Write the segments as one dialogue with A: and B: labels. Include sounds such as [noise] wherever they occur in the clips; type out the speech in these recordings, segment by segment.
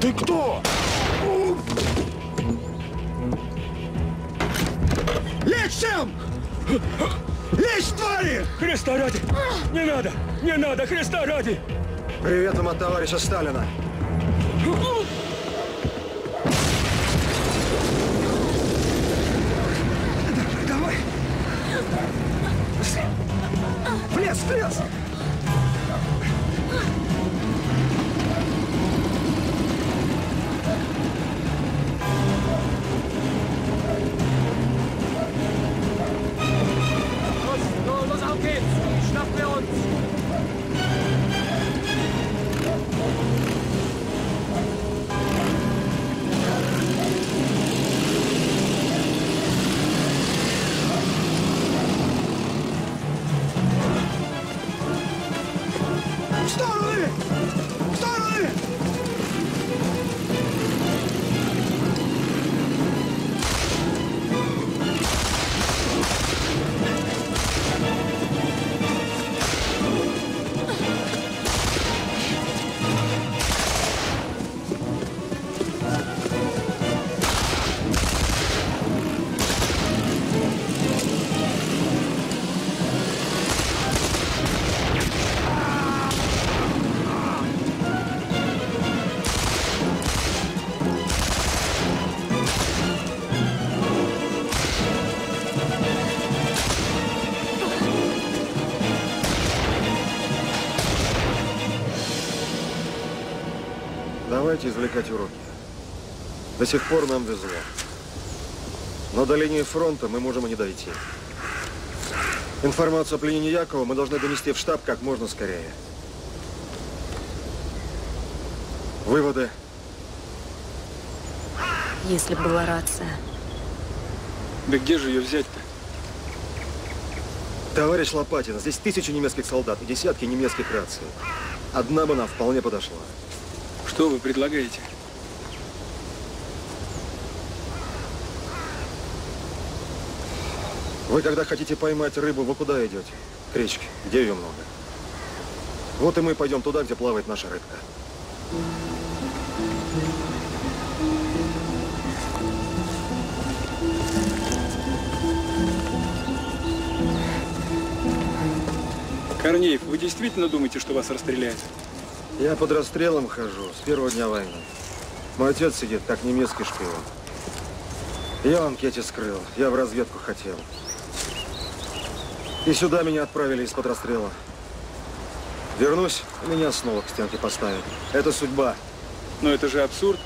A: Ты кто?
B: Лечь всем! Лечь, твари!
C: Христа ради! Не надо! Не надо! Христа ради!
A: Привет вам от товарища Сталина.
B: Давай! В лес, в лес!
D: Auf geht's! Schnappen wir uns!
A: Давайте извлекать уроки. До сих пор нам везло. Но до линии фронта мы можем и не дойти. Информацию о пленении Якова мы должны донести в штаб как можно скорее. Выводы.
E: Если б была рация.
C: Да где же ее взять-то?
A: Товарищ Лопатин, здесь тысячи немецких солдат и десятки немецких раций. Одна бы нам вполне подошла.
C: Что вы предлагаете?
A: Вы, когда хотите поймать рыбу, вы куда идете? К речке, где ее много. Вот и мы пойдем туда, где плавает наша рыбка.
C: Корнеев, вы действительно думаете, что вас расстреляют?
A: Я под расстрелом хожу с первого дня войны. Мой отец сидит, как немецкий шпион. Я в анкете скрыл, я в разведку хотел. И сюда меня отправили из-под расстрела. Вернусь, меня снова к стенке поставят. Это судьба.
C: Но это же абсурд.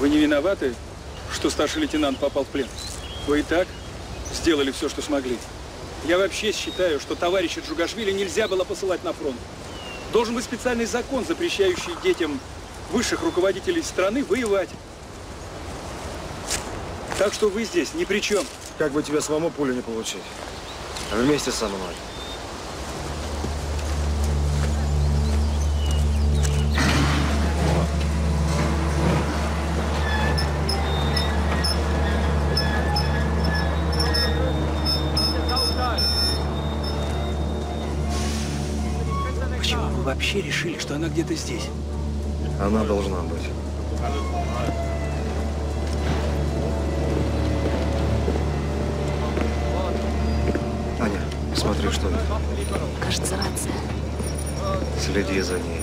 C: Вы не виноваты, что старший лейтенант попал в плен? Вы и так сделали все, что смогли. Я вообще считаю, что товарища Джугашвили нельзя было посылать на фронт. Должен быть специальный закон, запрещающий детям высших руководителей страны воевать. Так что вы здесь ни при чем.
A: Как бы тебе самому пулю не получить. Вместе со мной.
C: Вообще решили, что она где-то здесь?
A: Она должна быть. Аня, смотри, что это.
E: Кажется, рация.
A: Следи за ней.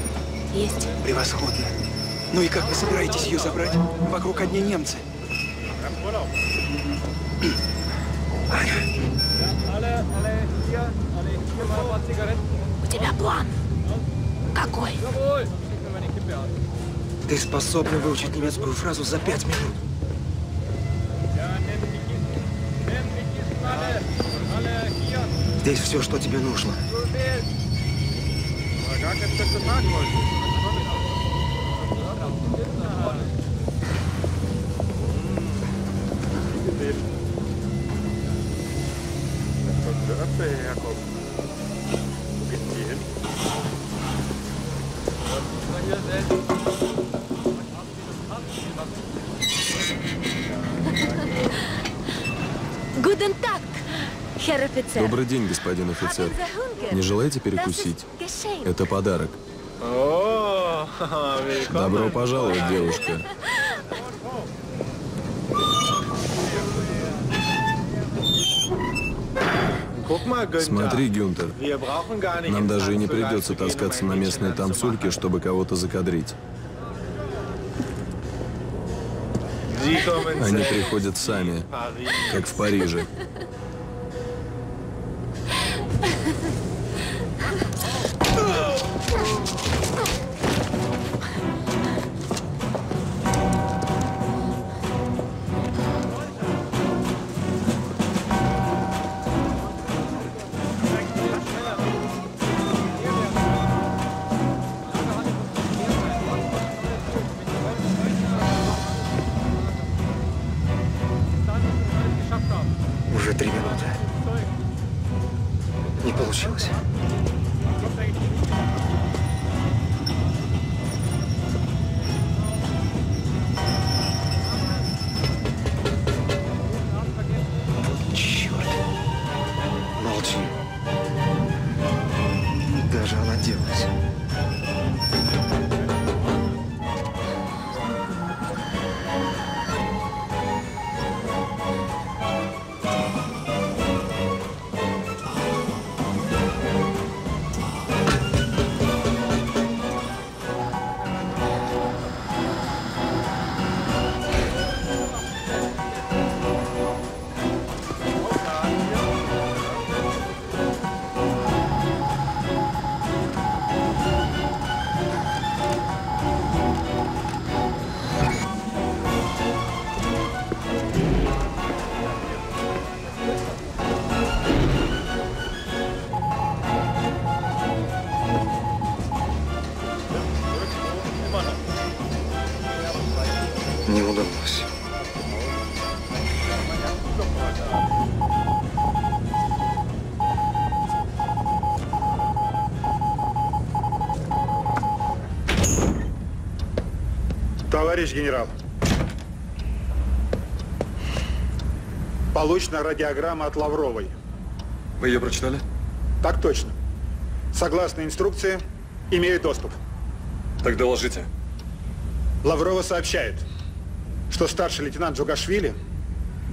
E: Есть.
C: Превосходно. Ну и как вы собираетесь ее забрать? Вокруг одни немцы.
E: У тебя план. Какой?
B: Ты способна выучить немецкую фразу за пять минут. Здесь все, что тебе нужно.
F: Добрый день, господин офицер. Не желаете перекусить? Это подарок. Добро пожаловать, девушка. Смотри, Гюнтер, нам даже и не придется таскаться на местные танцульки, чтобы кого-то закадрить. Они приходят сами, как в Париже.
G: Товарищ генерал, получена радиограмма от Лавровой.
H: Вы ее прочитали?
G: Так точно. Согласно инструкции, имею доступ.
H: Так доложите.
G: Лаврова сообщает, что старший лейтенант Джугашвили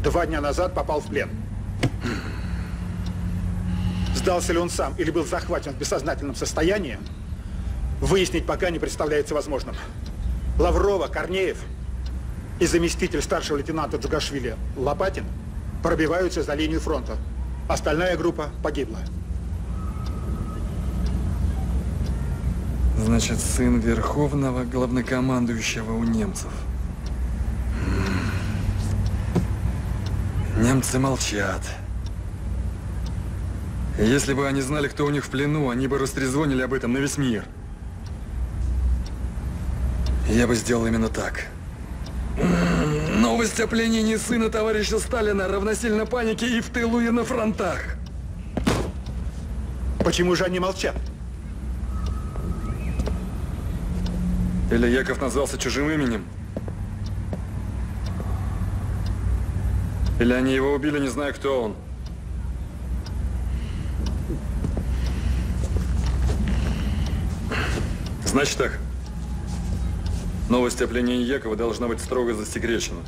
G: два дня назад попал в плен. Сдался ли он сам или был захвачен в бессознательном состоянии, выяснить пока не представляется возможным. Лаврова, Корнеев и заместитель старшего лейтенанта Джугашвили Лопатин пробиваются за линию фронта. Остальная группа погибла.
I: Значит, сын верховного главнокомандующего у немцев. Немцы молчат. Если бы они знали, кто у них в плену, они бы растрезвонили об этом на весь мир. Я бы сделал именно так. Новость о пленении сына товарища Сталина равносильно панике и в тылу, и на фронтах.
G: Почему же они молчат?
I: Или Яков назвался чужим именем? Или они его убили, не зная, кто он? Значит так. Новость о пленении Якова должна быть строго засекречена.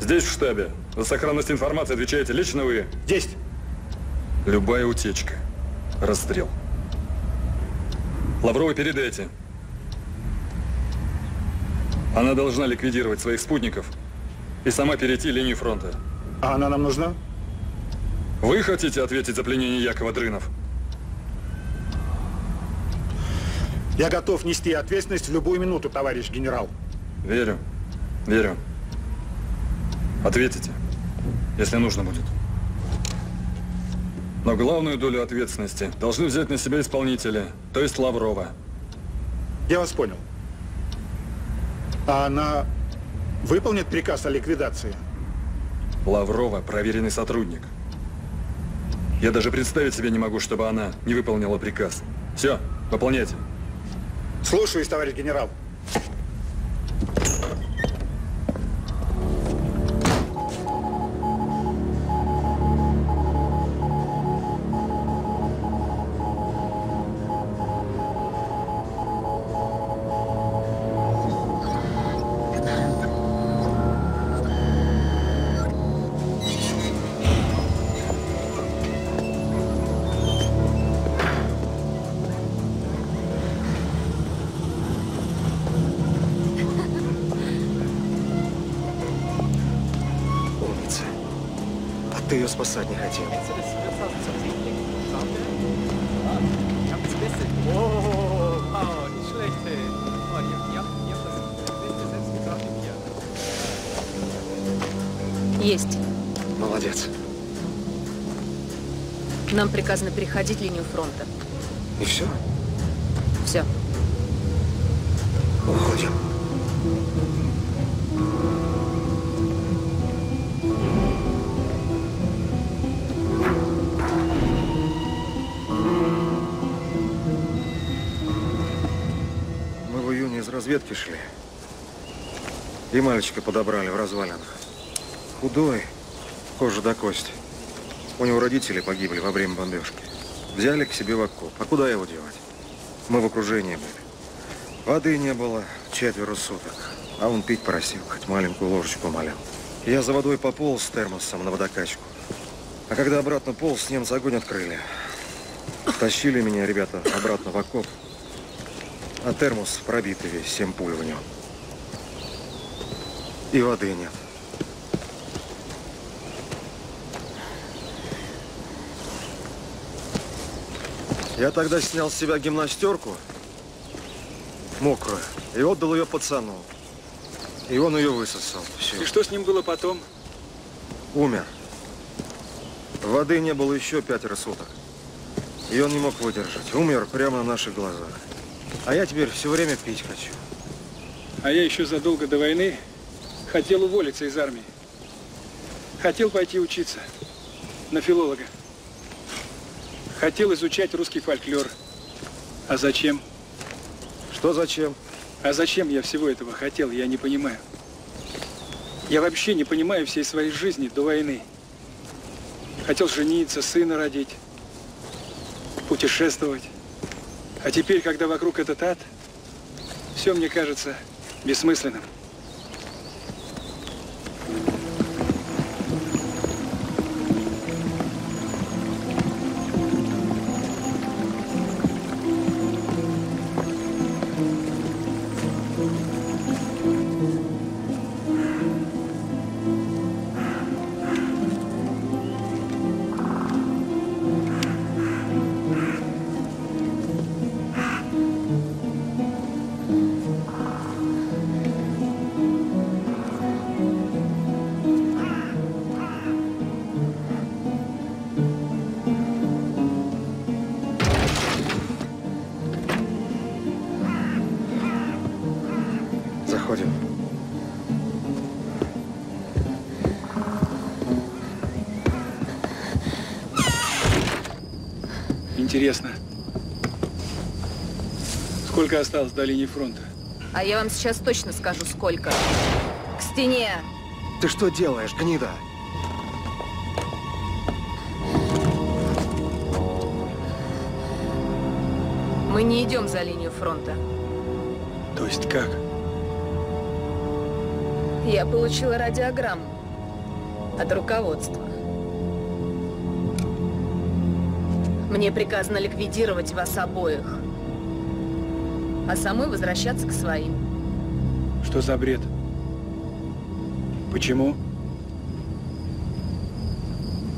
I: Здесь, в штабе, за сохранность информации отвечаете лично вы.
G: Есть.
I: Любая утечка. Расстрел. Лавровой передайте. Она должна ликвидировать своих спутников и сама перейти линию фронта.
G: А она нам нужна?
I: Вы хотите ответить за пленение Якова Дрынов?
G: Я готов нести ответственность в любую минуту, товарищ генерал.
I: Верю. Верю. Ответите, если нужно будет. Но главную долю ответственности должны взять на себя исполнители, то есть Лаврова.
G: Я вас понял. А она выполнит приказ о ликвидации?
I: Лаврова – проверенный сотрудник. Я даже представить себе не могу, чтобы она не выполнила приказ. Все, выполняйте.
G: Слушаюсь, товарищ генерал.
B: Ты ее спасать не хотел.
E: Есть.
B: Молодец.
E: Нам приказано переходить линию фронта.
B: И все?
E: Все.
B: Уходим.
A: Разведки шли. И мальчика подобрали в развалинах. Худой, кожа до кости. У него родители погибли во время бомбежки. Взяли к себе в окоп. А куда его девать? Мы в окружении были. Воды не было четверо суток. А он пить просил, хоть маленькую ложечку молил. Я за водой пополз с термосом на водокачку. А когда обратно полз, немцы огонь открыли. Тащили меня ребята обратно в окоп. А термос пробитый весь, семь пуль в нем. И воды нет. Я тогда снял с себя гимнастерку, мокрую, и отдал ее пацану. И он ее высосал. Все.
C: И что с ним было потом?
A: Умер. Воды не было еще пятеро суток. И он не мог выдержать. Умер прямо на наших глазах. А я теперь все время пить хочу.
C: А я еще задолго до войны хотел уволиться из армии. Хотел пойти учиться на филолога. Хотел изучать русский фольклор. А зачем?
A: Что зачем?
C: А зачем я всего этого хотел, я не понимаю. Я вообще не понимаю всей своей жизни до войны. Хотел жениться, сына родить, путешествовать. А теперь, когда вокруг этот ад, все мне кажется бессмысленным.
A: Заходим.
C: Интересно. Сколько осталось до линии фронта?
E: А я вам сейчас точно скажу, сколько. К стене.
B: Ты что делаешь, гнида?
E: Мы не идем за линию фронта.
C: То есть как?
E: Я получила радиограмму от руководства. Мне приказано ликвидировать вас обоих, а самой возвращаться к своим.
C: Что за бред? Почему?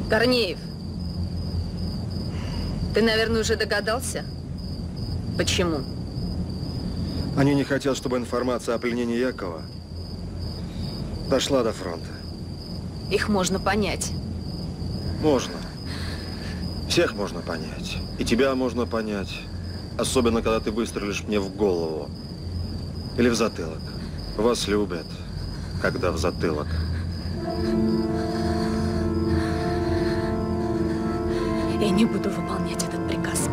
E: Корнеев, ты, наверное, уже догадался, почему?
A: Они не хотят, чтобы информация о пленении Якова дошла до фронта.
E: Их можно понять.
A: Можно. Всех можно понять. И тебя можно понять. Особенно, когда ты выстрелишь мне в голову. Или в затылок. Вас любят, когда в затылок.
E: Я не буду выполнять этот приказ.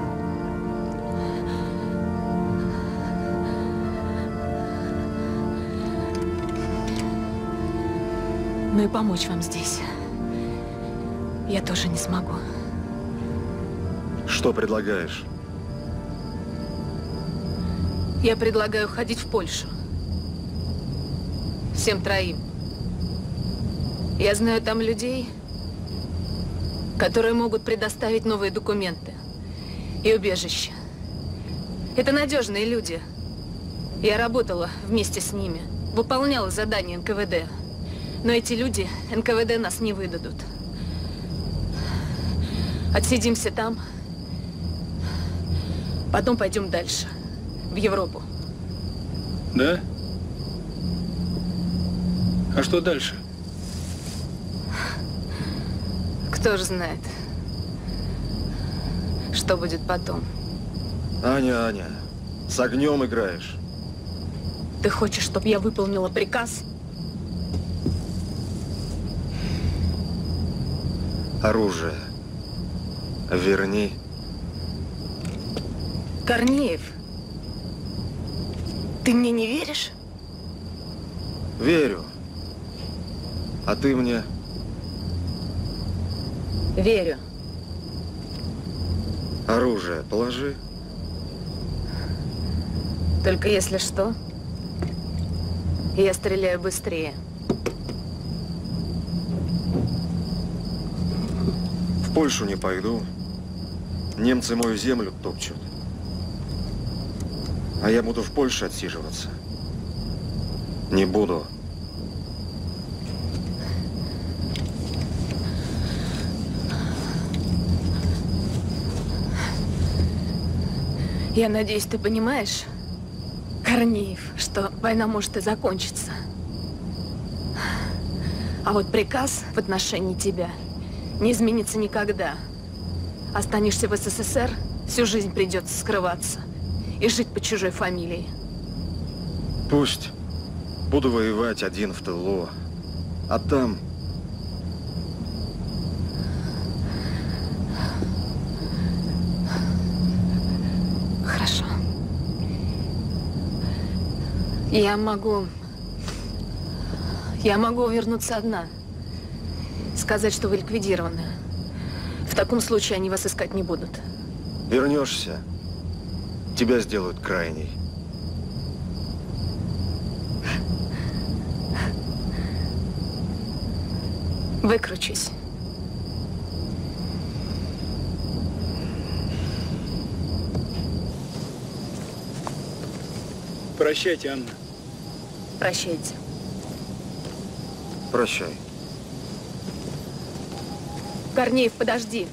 E: Но и помочь вам здесь я тоже не смогу.
A: Что предлагаешь?
E: Я предлагаю ходить в Польшу. Всем троим. Я знаю там людей, которые могут предоставить новые документы и убежище. Это надежные люди. Я работала вместе с ними, выполняла задания НКВД. Но эти люди НКВД нас не выдадут. Отсидимся там. Потом пойдем дальше. В Европу.
C: Да? А что дальше?
E: Кто же знает, что будет потом.
A: Аня, Аня, с огнем играешь.
E: Ты хочешь, чтобы я выполнила приказ?
A: Оружие. Верни.
E: Корнеев, ты мне не веришь?
A: Верю. А ты мне?
E: Верю.
A: Оружие положи.
E: Только если что, я стреляю быстрее.
A: В Польшу не пойду. Немцы мою землю топчут. А я буду в Польше отсиживаться. Не буду.
E: Я надеюсь, ты понимаешь, Корнеев, что война может и закончиться. А вот приказ в отношении тебя не изменится никогда. Останешься в СССР, всю жизнь придется скрываться и жить по чужой фамилии.
A: Пусть. Буду воевать один в тылу. А там...
E: Хорошо. Я могу... Я могу вернуться одна. Сказать, что вы ликвидированы. В таком случае они вас искать не будут.
A: Вернешься, тебя сделают крайней.
E: Выкручусь.
C: Прощайте, Анна.
E: Прощайте.
A: Прощай.
E: Корнеев, подожди.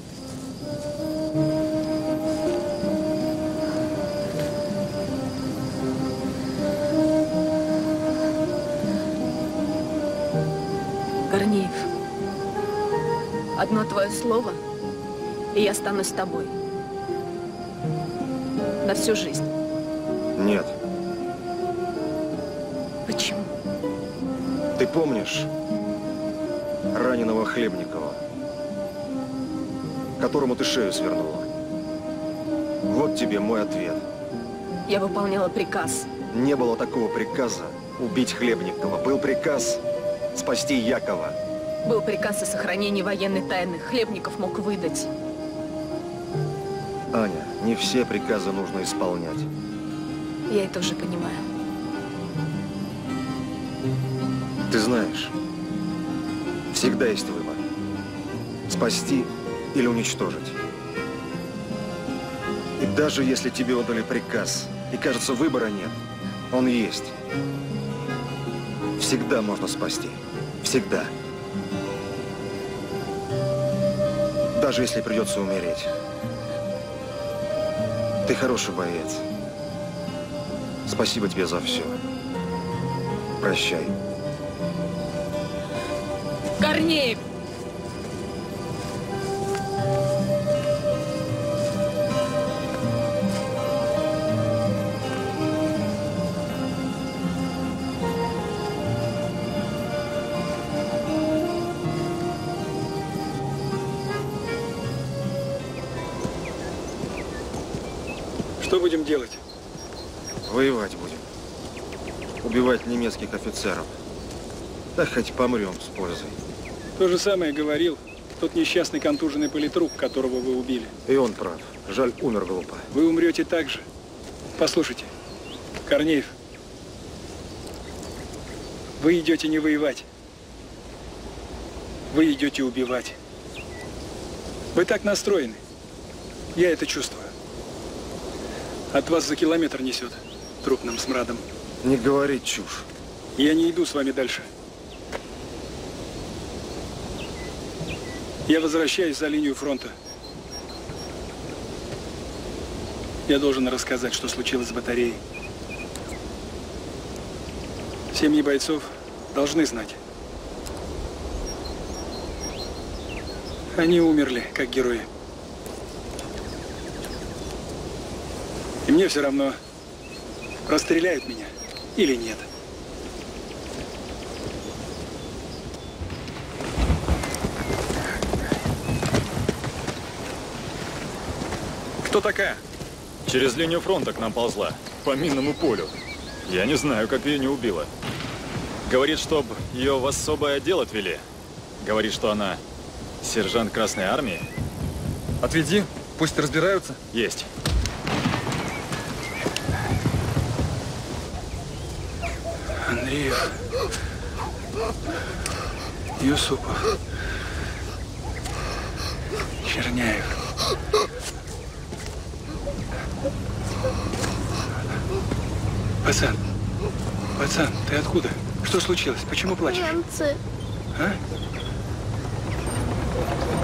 E: Одно твое слово, и я стану с тобой. На всю жизнь.
A: Нет.
E: Почему?
A: Ты помнишь раненого Хлебникова, которому ты шею свернула? Вот тебе мой ответ.
E: Я выполняла приказ.
A: Не было такого приказа убить Хлебникова. Был приказ спасти Якова.
E: Был приказ о сохранении военной тайны. Хлебников мог выдать.
A: Аня, не все приказы нужно исполнять.
E: Я это уже понимаю.
A: Ты знаешь, всегда есть выбор. Спасти или уничтожить. И даже если тебе отдали приказ, и кажется, выбора нет, он есть. Всегда можно спасти. Всегда. Даже если придется умереть. Ты хороший боец. Спасибо тебе за все. Прощай.
E: Корнеев!
A: Да хоть помрем с пользой.
C: То же самое говорил тот несчастный контуженный политрук, которого вы убили.
A: И он прав. Жаль, умер глупо.
C: Вы умрете так же. Послушайте, Корнеев, вы идете не воевать. Вы идете убивать. Вы так настроены. Я это чувствую. От вас за километр несет трупным смрадом.
A: Не говори чушь.
C: Я не иду с вами дальше. Я возвращаюсь за линию фронта. Я должен рассказать, что случилось с батареей. Семьи бойцов должны знать. Они умерли, как герои. И мне все равно, расстреляют меня или нет.
J: Кто такая? Через линию фронта к нам ползла, по минному полю. Я не знаю, как ее не убило. Говорит, чтоб ее в особый отдел отвели. Говорит, что она сержант Красной Армии.
I: Отведи, пусть разбираются.
J: Есть.
C: Андреев. Юсупов. Черняев. Пацан, пацан, ты откуда? Что случилось? Почему плачешь?
K: Немцы.
C: А?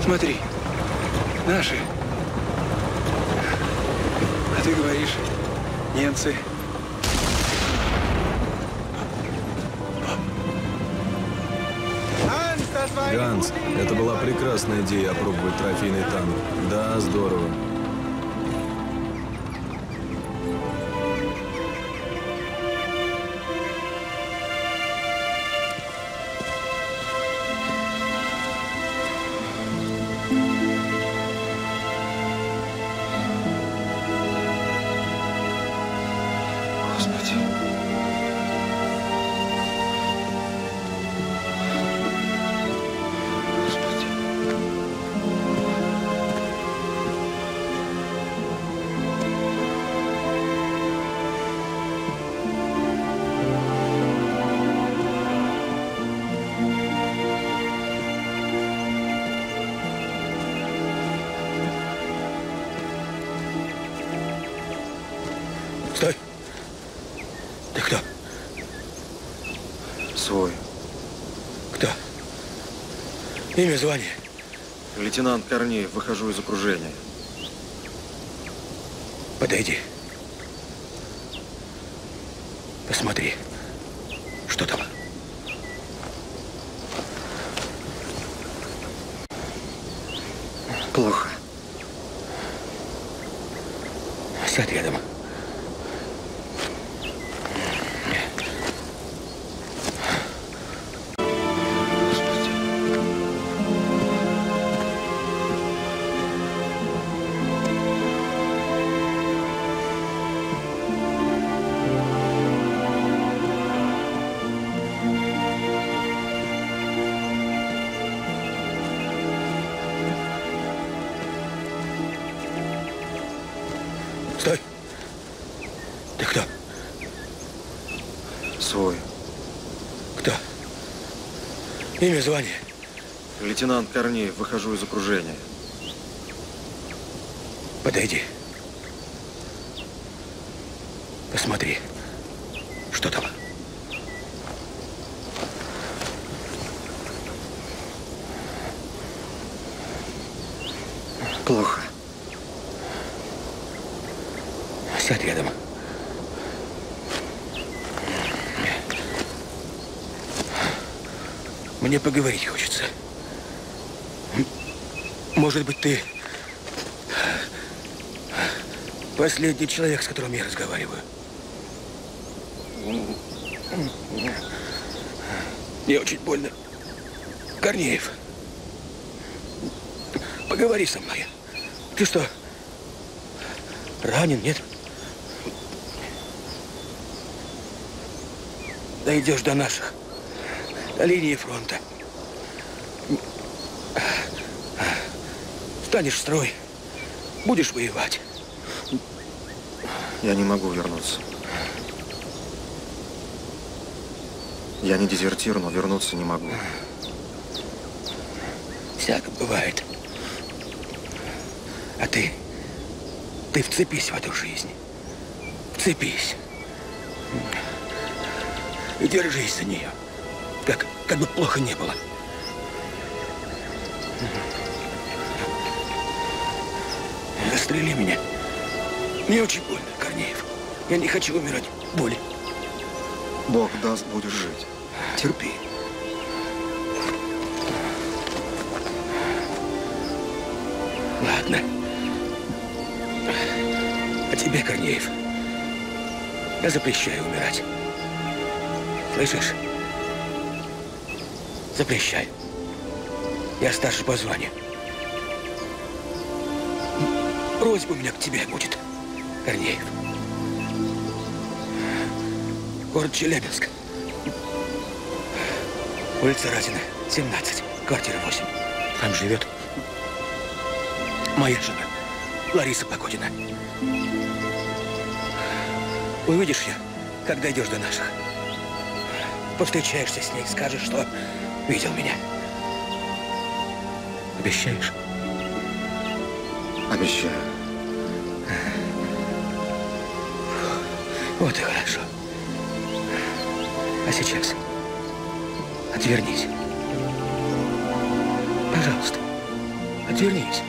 C: Смотри, наши. А ты говоришь, немцы.
F: Ганс, это была прекрасная идея опробовать трофейный танк. Да, здорово.
B: Имя, звание?
A: Лейтенант Корнеев, выхожу из окружения.
B: Подойди. Имя, звание?
A: Лейтенант Корнеев, выхожу из окружения.
B: Подойди. Посмотри, что там.
A: Плохо.
B: Сядь рядом. Мне поговорить хочется. Может быть, ты последний человек, с которым я разговариваю. Мне очень больно. Корнеев, поговори со мной. Ты что, ранен, нет? Дойдешь до наших, линии фронта. Станешь в строй, будешь воевать.
A: Я не могу вернуться. Я не дезертир, но вернуться не могу.
B: Всяко бывает. А ты, ты вцепись в эту жизнь. Вцепись. И держись за нее. Как, бы плохо не было. Застрели меня. Мне очень больно, Корнеев. Я не хочу умирать боли.
A: Бог даст, будешь жить.
B: Терпи. Ладно. А тебе, Корнеев, я запрещаю умирать. Слышишь? Запрещаю. Я старше по званию. Просьба у меня к тебе будет, Корнеев. Город Челябинск. Улица Разина, 17, квартира 8. Там живет моя жена, Лариса Погодина. Увидишь ее, когда идешь до наших. Повстречаешься с ней, скажешь, что видел меня. Обещаешь?
A: Обещаю.
B: Вот и хорошо. А сейчас отвернись. Пожалуйста, отвернись.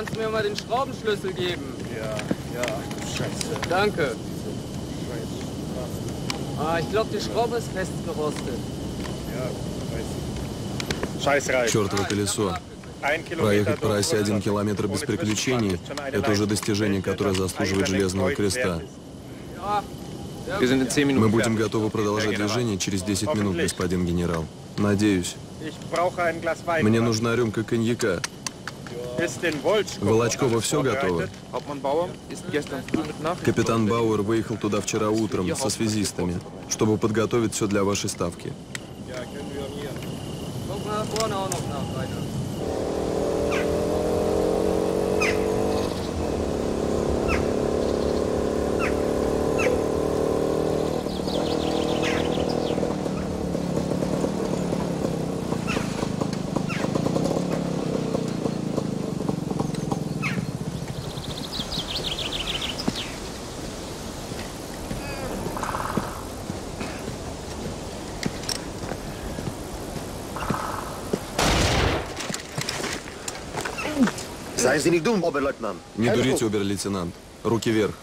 D: Kannst du mir mal den Schraubenschlüssel geben? Ja, ja, scheiße. Danke. Ah, ich glaube, die Schraube ist festgerostet.
F: Чертово колесо. Проехать по оси один километр без приключений – это уже достижение, которое заслуживает Железного Креста. Мы будем готовы продолжать движение через 10 минут, господин генерал. Надеюсь. Мне нужна рюмка коньяка. Волочкова все готово? Капитан Бауэр выехал туда вчера утром со связистами, чтобы подготовить все для вашей ставки. Не дурите, обер-лейтенант. Руки вверх.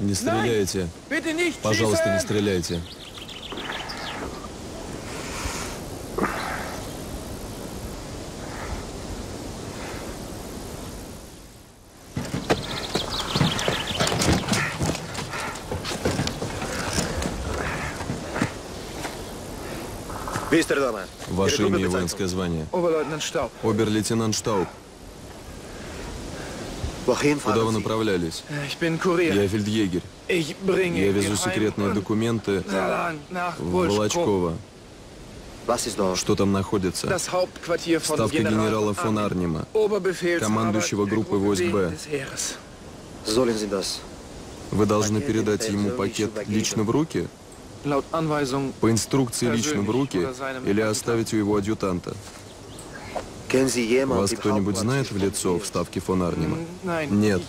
F: Не стреляйте. Пожалуйста, не стреляйте. Ваше имя и воинское звание.
L: Oberleutnant Staub.
F: Обер-лейтенант.
K: Wohin
F: Куда вы направлялись?
L: Kurier.
F: Я фельдъегерь. Я везу секретные документы в. Волочково. Что там находится? Ставка генерала фон Арнима. Командующего группы войск Б. Вы должны передать ему пакет лично в руки, по инструкции лично в руки, или оставить у его адъютанта. Вас кто-нибудь знает в лицо в
K: Kiew?
F: ставке фон Арнима? Нет.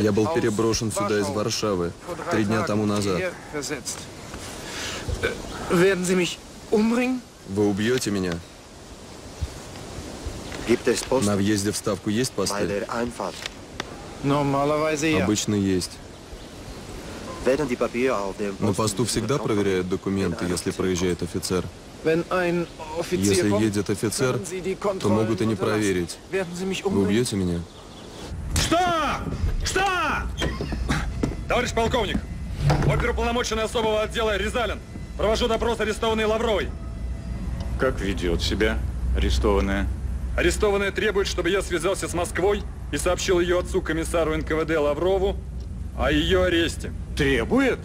F: Я был переброшен сюда из Варшавы три дня тому назад.
L: Äh?
F: Вы убьете меня? На въезде в ставку есть посты? Обычно есть. На посту всегда проверяют документы, если проезжает офицер. Если едет офицер, то могут и не проверить. Вы убьете меня?
I: Что? Что? Товарищ полковник, оперуполномоченный особого отдела Резалин. Провожу допрос арестованной Лавровой.
M: Как ведет себя арестованная?
I: Арестованная требует, чтобы я связался с Москвой и сообщил ее отцу комиссару НКВД Лаврову о ее аресте.
M: Требует?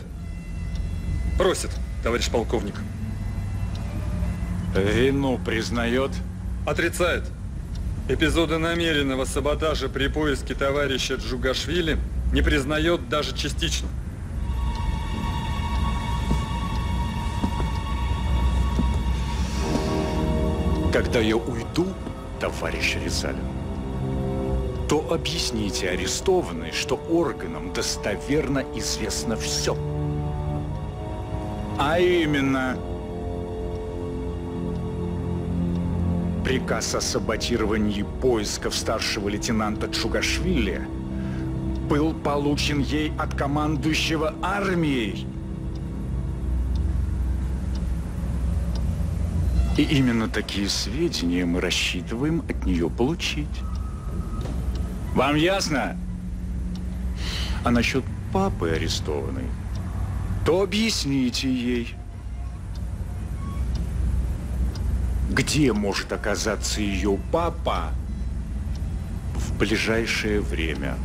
I: Просит, товарищ полковник.
M: Вину признает?
I: Отрицает. Эпизоды намеренного саботажа при поиске товарища Джугашвили не признает даже частично.
M: Когда я уйду, товарищ Рязалин, то объясните арестованной, что органам достоверно известно все. А именно, приказ о саботировании поисков старшего лейтенанта Чугашвили был получен ей от командующего армией. И именно такие сведения мы рассчитываем от нее получить. Вам ясно? А насчет папы арестованной, то объясните ей, где может оказаться ее папа в ближайшее время.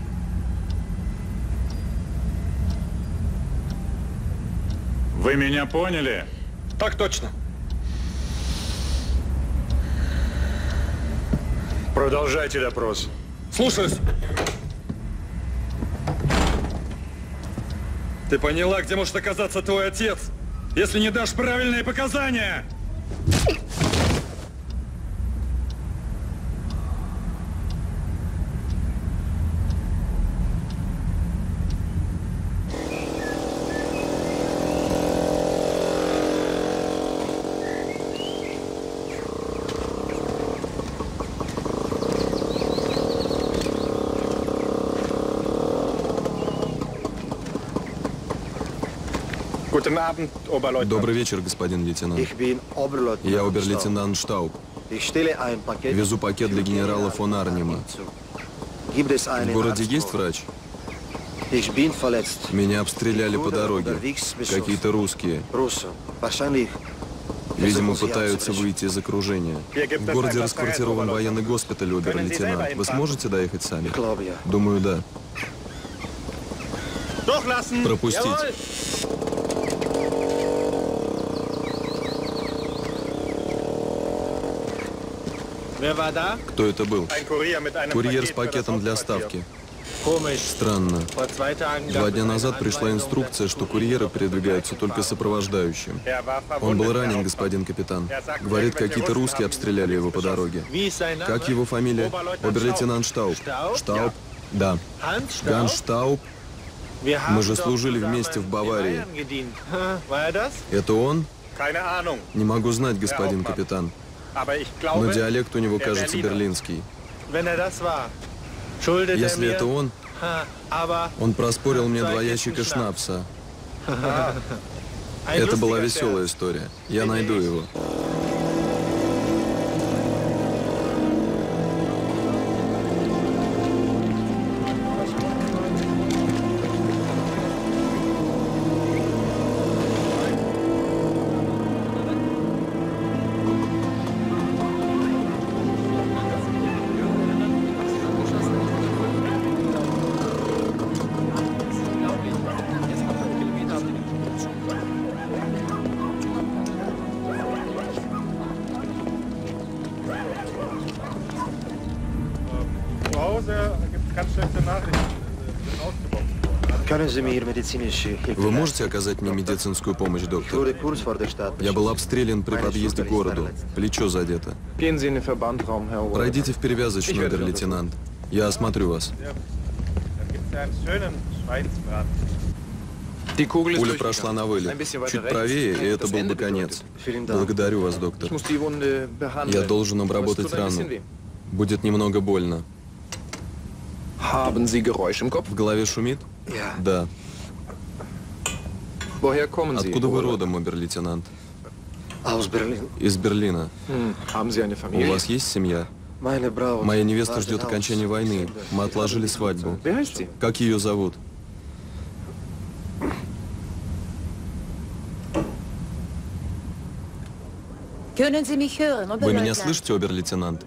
M: Вы меня поняли?
I: Так точно.
M: Продолжайте допрос.
I: Слушаюсь. Ты поняла, где может оказаться твой отец, если не дашь правильные показания?
F: Добрый вечер, господин лейтенант. Я обер-лейтенант Штауб. Везу пакет для генерала фон Арнима. В городе есть врач? Меня обстреляли по дороге. Какие-то русские. Видимо, пытаются выйти из окружения. В городе расквартирован военный госпиталь, обер-лейтенант. Вы сможете доехать сами? Думаю, да. Пропустить. Кто это был? Курьер с пакетом для ставки. Странно. Два дня назад пришла инструкция, что курьеры передвигаются только сопровождающим. Он был ранен, господин капитан. Говорит, какие-то русские обстреляли его по дороге. Как его фамилия? Обер-лейтенант Штауб. Штауб? Да. Ганс Штауб? Мы же служили вместе в Баварии. Это он? Не могу знать, господин капитан. Но диалект у него, кажется, берлинский. Если это он, он проспорил мне два ящика шнапса. Это была веселая история. Я найду его. Вы можете оказать мне медицинскую помощь, доктор? Я был обстрелян при подъезде к городу. Плечо задето. Пройдите в перевязочную, обер-лейтенант. Я осмотрю вас. Пуля прошла на вылет. Чуть правее, и это был бы конец. Благодарю вас, доктор. Я должен обработать рану. Будет немного больно. В голове шумит? Да. Откуда вы родом, обер-лейтенант? Из Берлина. У вас есть семья? Моя невеста ждет окончания войны. Мы отложили свадьбу. Как ее зовут? Вы меня слышите, обер-лейтенант?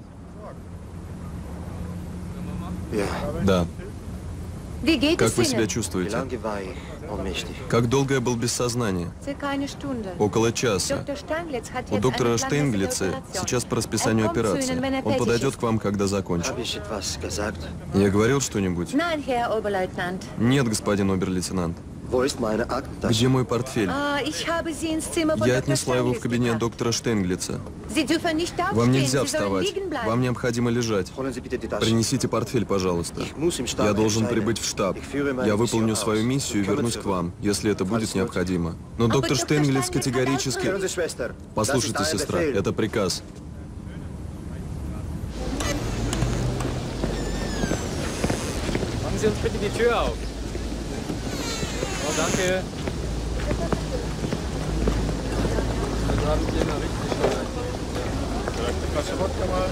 F: Да. Как вы себя чувствуете? Как долго я был без сознания? Около часа. У доктора Штейнглица сейчас по расписанию операции. Он подойдет к вам, когда закончит. Я говорил что-нибудь? Нет, господин обер-лейтенант. Где мой портфель?
N: Ah,
F: Я отнесла его в кабинет доктора Штенглица. Вам нельзя вставать. Вам необходимо лежать. Принесите портфель, пожалуйста. Я должен прибыть в штаб. Я выполню свою миссию и вернусь к вам, если это будет необходимо. Но доктор. Штенглиц категорически... Послушайте, сестра, это приказ.
D: Sie uns bitte die Tür auf. Oh, danke. Also haben Sie mal richtig schon. Vielleicht eine Flasche Wodka mal.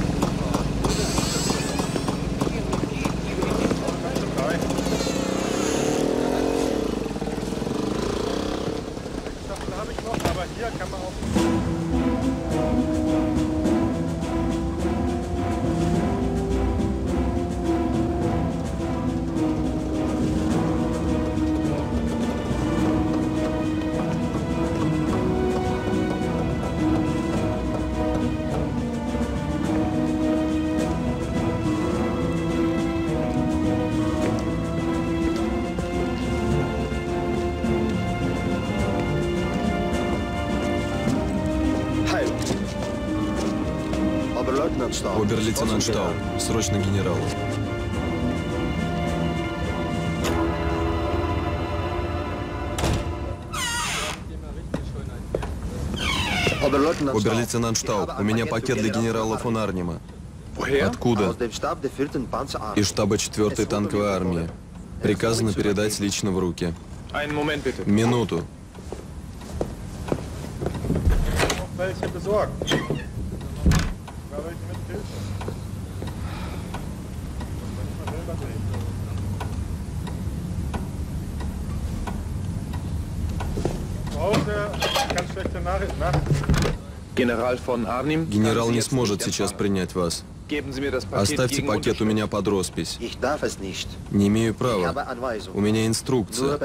D: Da habe ich noch, aber hier kann man auch.
F: Обер-лейтенант Штау. Срочно генералу.
K: Staub.
F: Обер-лейтенант Штау, у меня пакет для генерала фон Арнима. Откуда?
K: Aus dem Stab der 4. Panzerarmee.
F: Из штаба 4-й танковой армии. Приказано передать лично в руки. Минуту. Генерал не сможет сейчас принять вас. Оставьте пакет у меня под роспись. Не имею права. У меня инструкция.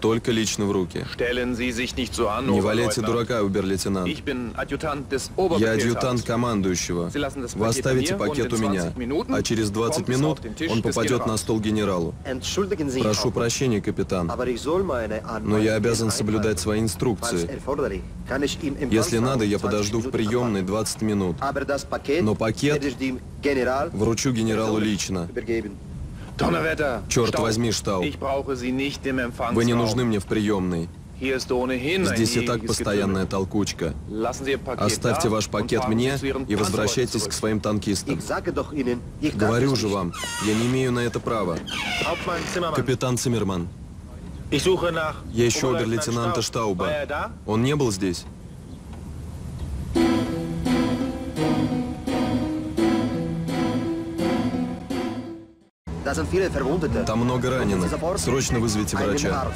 F: Только лично в руки. Не валяйте дурака, обер-лейтенант. Я адъютант командующего. Вы оставите пакет у меня,
L: 20 Minuten
F: а через 20
L: kommt es
F: минут он попадет на стол генералу. Прошу прощения, капитан, но я обязан соблюдать свои инструкции. Если надо, я подожду
K: 20
F: в приемной
K: Minuten
F: 20 минут. Но пакет Вручу генералу лично. Черт возьми, Штау. Вы не нужны мне в приемной. Здесь и так постоянная толкучка. Оставьте ваш пакет мне и возвращайтесь к своим танкистам. Говорю же вам, я не имею на это права. Капитан Циммерман, я ищу обер-лейтенанта Штауба.
O: er?
F: Он не был здесь? Там много раненых. Срочно вызовите врача.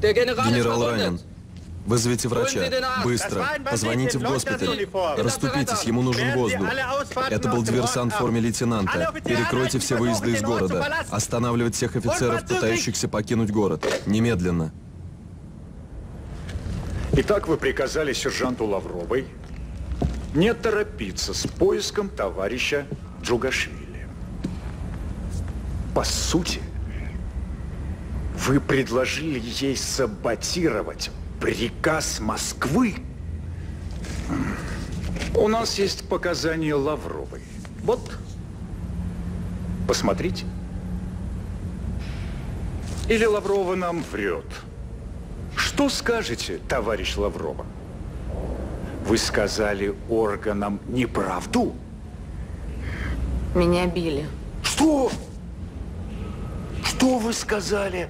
F: Генерал ранен. Вызовите врача. Быстро. Позвоните в госпиталь. Расступитесь, ему нужен воздух. Это был диверсант в форме лейтенанта. Перекройте все выезды из города. Останавливать всех офицеров, пытающихся покинуть город. Немедленно.
M: Итак, вы приказали сержанту Лавровой не торопиться с поиском товарища Джугашвили. По сути, вы предложили ей саботировать приказ Москвы. У нас есть показания Лавровой. Вот, посмотрите. Или Лаврова нам врет. Что скажете, товарищ Лаврова? Вы сказали органам неправду?
E: Меня били.
M: Что? Что вы сказали?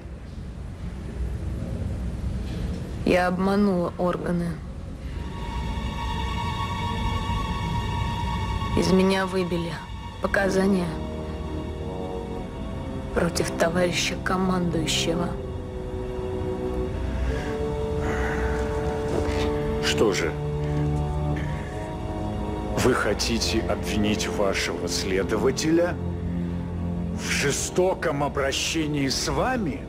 E: Я обманула органы. Из меня выбили показания против товарища командующего.
M: Что же, вы хотите обвинить вашего следователя в жестоком обращении с вами?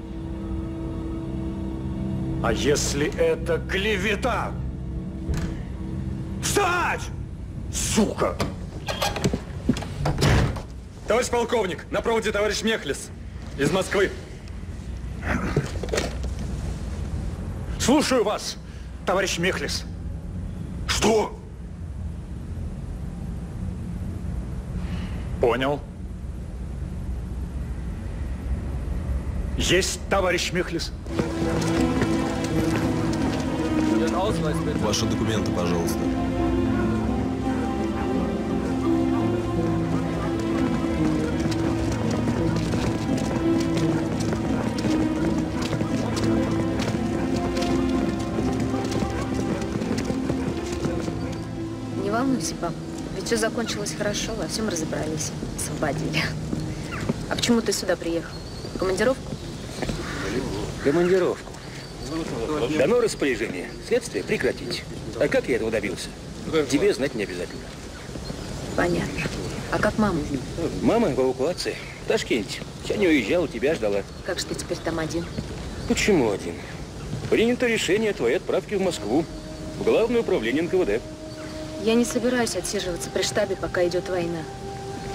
M: А если это клевета? Встать! Сука!
I: Товарищ полковник, на проводе товарищ Мехлис. Из Москвы.
M: Слушаю вас, товарищ Мехлис. Что? Понял. Есть, товарищ Мехлис.
F: Ваши документы, пожалуйста.
E: Все закончилось хорошо, во всем разобрались. Освободили. А почему ты сюда приехал? В командировку?
B: Командировку. Дано распоряжение. Следствие прекратить. А как я этого добился? Тебе знать не обязательно.
E: Понятно. А как мама?
B: Мама в эвакуации. В Ташкенте. Я не уезжала, тебя ждала.
E: Как же ты теперь там один?
B: Почему один? Принято решение о твоей отправке в Москву. В Главное управление НКВД.
E: Я не собираюсь отсиживаться при штабе, пока идет война.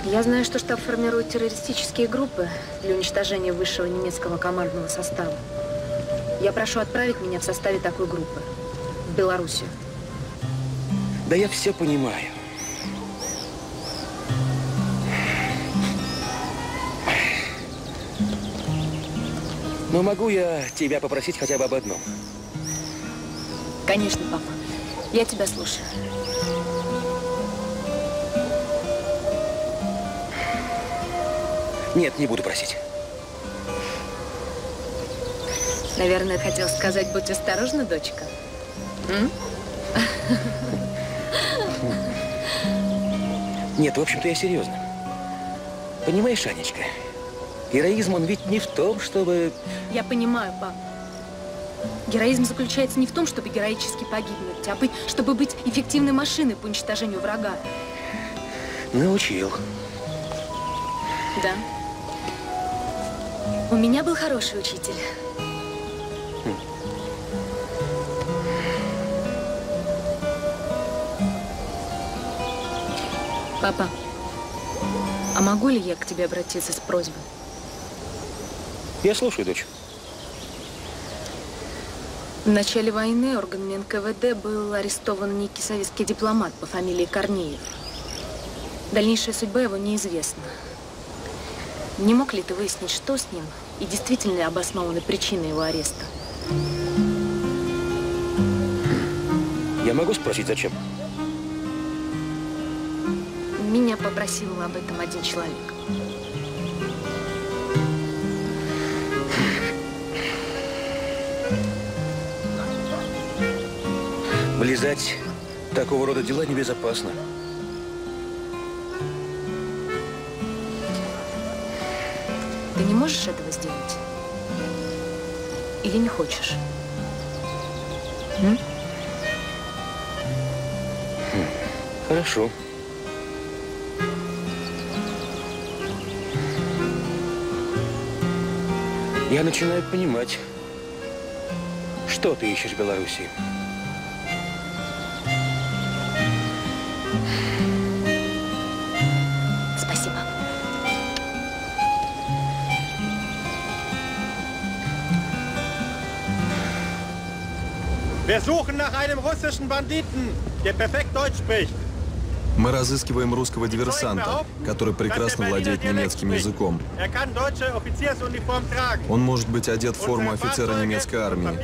E: Я знаю, что штаб формирует террористические группы для уничтожения высшего немецкого командного состава. Я прошу отправить меня в составе такой группы в Белоруссию.
B: Да я все понимаю. Но могу я тебя попросить хотя бы об одном?
E: Конечно, папа. Я тебя слушаю.
B: Нет, не буду просить.
E: Наверное, хотел сказать, будь осторожна, дочка. М?
B: Нет, в общем-то, я серьезно. Понимаешь, Анечка, героизм, он ведь не в том, чтобы...
E: Я понимаю, пап. Героизм заключается не в том, чтобы героически погибнуть, а быть, чтобы быть эффективной машиной по уничтожению врага.
B: Научил.
E: Да. У меня был хороший учитель. Папа, а могу ли я к тебе обратиться с просьбой?
B: Я слушаю, дочь.
E: В начале войны органами НКВД был арестован некий советский дипломат по фамилии Корнеев. Дальнейшая судьба его неизвестна. Не мог ли ты выяснить, что с ним, и действительно ли обоснованы причины его ареста?
B: Я могу спросить, зачем?
E: Меня попросил об этом один человек.
B: Влезать в такого рода дела небезопасно.
E: Можешь этого сделать? Или не хочешь? М?
B: Хорошо. Я начинаю понимать, что ты ищешь в Беларуси.
P: Wir suchen nach einem russischen Banditen, der perfekt Deutsch spricht.
F: Мы разыскиваем русского диверсанта, который прекрасно владеет немецким языком.
P: Er.
F: Он может быть одет в форму офицера немецкой армии.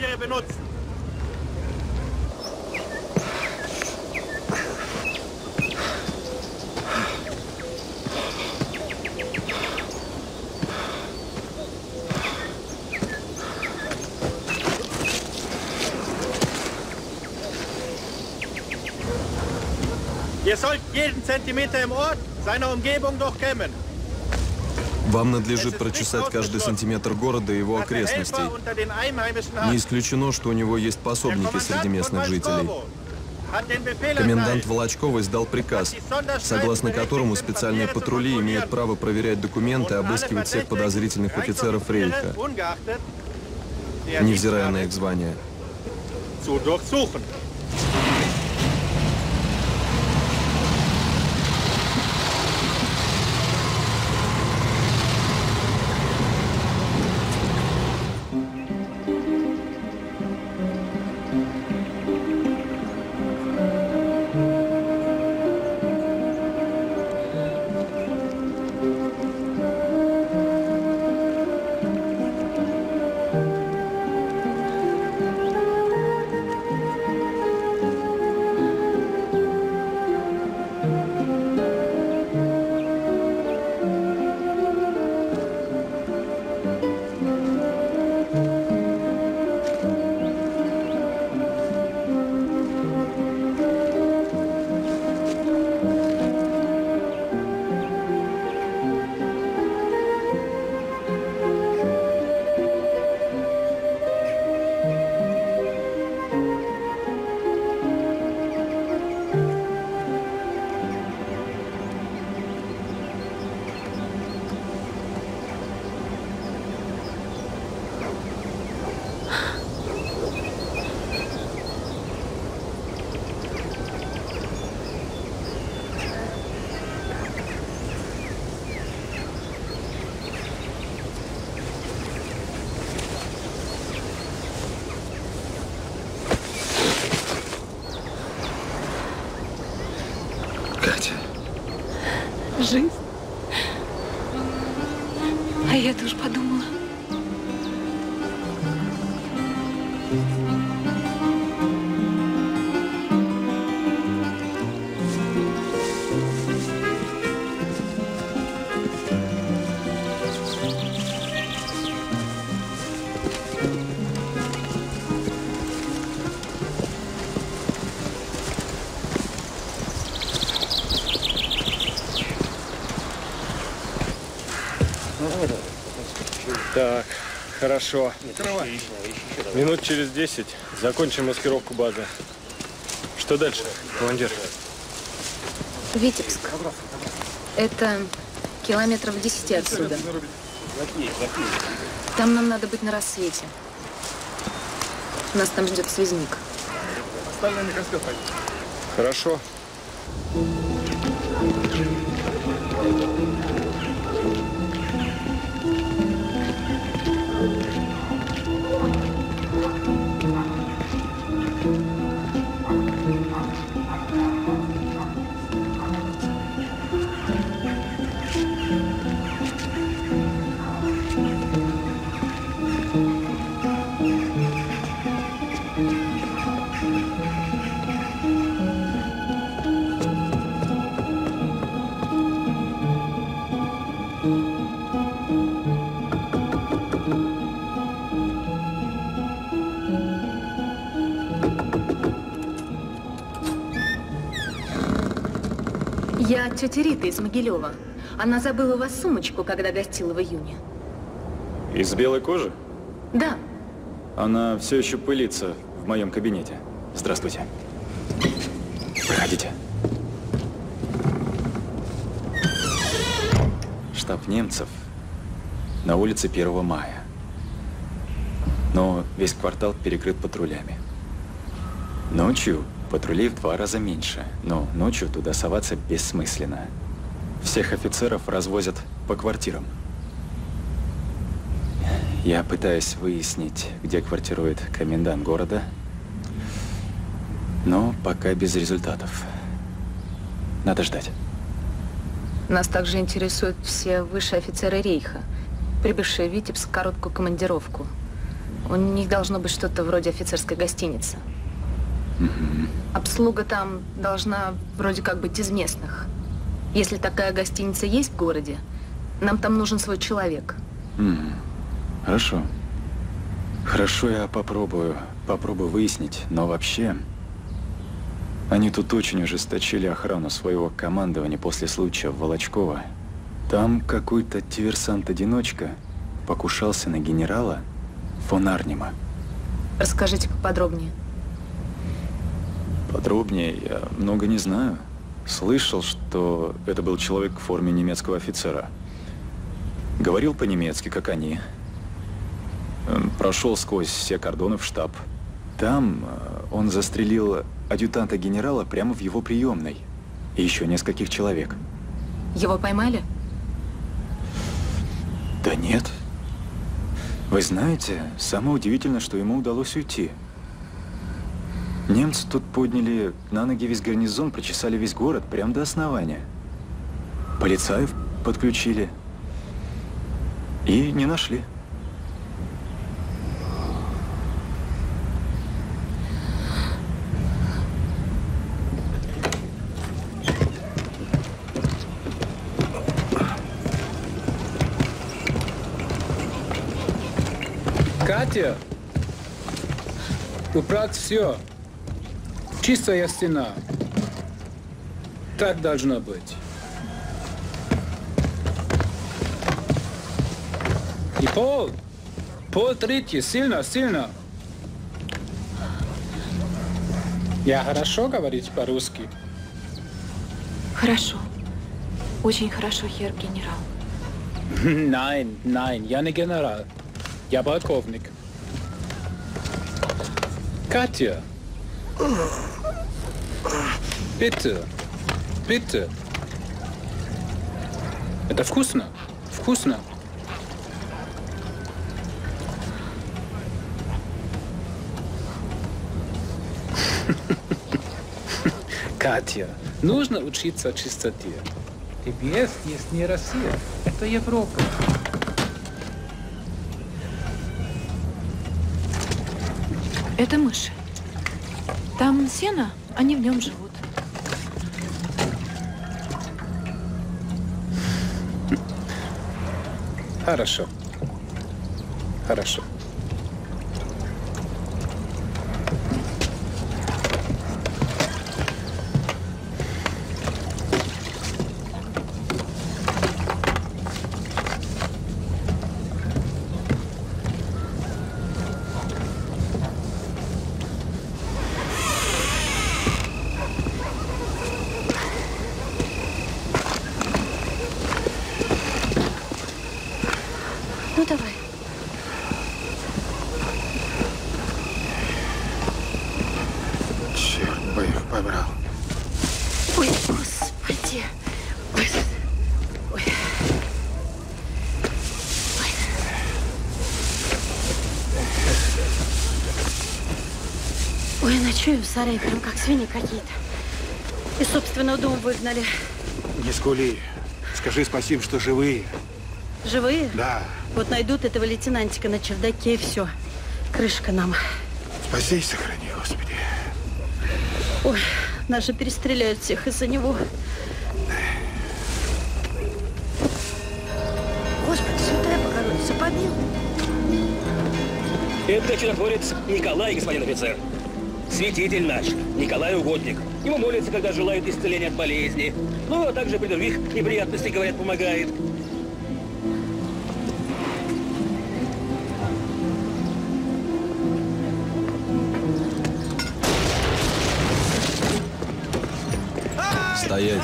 P: Zentimeter im Ort seiner Umgebung durchkämmen.
F: Вам надлежит прочесать каждый сантиметр города и его окрестностей. Не исключено, что у него есть пособники среди местных жителей. Комендант Волочкова издал приказ, согласно которому специальные патрули имеют право проверять документы и обыскивать всех подозрительных офицеров Рейха, невзирая на их звание.
P: zu durchsuchen.
E: Подумала.
Q: Хорошо. Минут через 10 закончим маскировку базы. Что дальше, командир?
E: Витебск. Это километров 10 отсюда. Там нам надо быть на рассвете. Нас там ждет связник.
Q: Хорошо.
E: Я тетя Рита из Могилева. Она забыла у вас сумочку, когда гостила в июне.
J: Из белой кожи?
E: Да,
J: Она все еще пылится в моем кабинете. Здравствуйте. Проходите. Штаб немцев на улице 1 мая. Но весь квартал перекрыт патрулями. Ночью патрулей в два раза меньше, но ночью туда соваться бессмысленно. Всех офицеров развозят по квартирам. Я пытаюсь выяснить, где квартирует комендант города, но пока без результатов. Надо ждать.
E: нас также интересуют все высшие офицеры рейха, прибывшие в Витебск короткую командировку. У них должно быть что-то вроде офицерской гостиницы. Обслуга там должна вроде как быть из местных. Если такая гостиница есть в городе, нам там нужен свой человек.
J: М, Хорошо. Хорошо, я попробую. Попробую выяснить, но вообще... Они тут очень ужесточили охрану своего командования после случая в Волочково. Там какой-то диверсант-одиночка покушался на генерала фон Арнима.
E: Расскажите поподробнее.
J: Подробнее я много не знаю. Слышал, что это был человек в форме немецкого офицера. Говорил по-немецки, как они. Эм, Прошел сквозь все кордоны в штаб. Там э, он застрелил адъютанта генерала прямо в его приемной. И еще нескольких человек.
E: Его поймали?
J: Да нет. Вы знаете, самое удивительное, что ему удалось уйти. Немцы тут подняли на ноги весь гарнизон, прочесали весь город прямо до основания. Полицаев подключили. И не нашли.
C: Катя, убрать все. Чистая стена. Так должно быть. И пол. Пол третий. Сильно, сильно. Я хорошо говорить по-русски?
E: Хорошо. Очень хорошо, хер генерал. [laughs]
C: Nein, nein, я не генерал. Я полковник. Катя. Bitte. Bitte. Это вкусно? Вкусно. Катя,
R: Нужно учиться чистоте. Тибет есть не Россия, это Европа.
E: Это мыши. Там сено, они в нем живут.
R: Хорошо. Хорошо.
N: Сарае, прям как свиньи какие-то. Из собственного дома выгнали.
G: Не скули. Скажи спасибо, что живые.
N: Живые?
G: Да.
N: Вот найдут этого лейтенантика на чердаке, и все. Крышка нам.
G: Спаси и сохрани, Господи.
N: Ой, наши перестреляют всех из-за него. Господи, святая Богородица, помилуй.
B: Это чудотворец Николай, господин офицер. Святитель наш, Николай Угодник. Ему молятся, когда желают исцеления от болезни. Ну, а также при других неприятностей, говорят, помогает.
F: Стоять.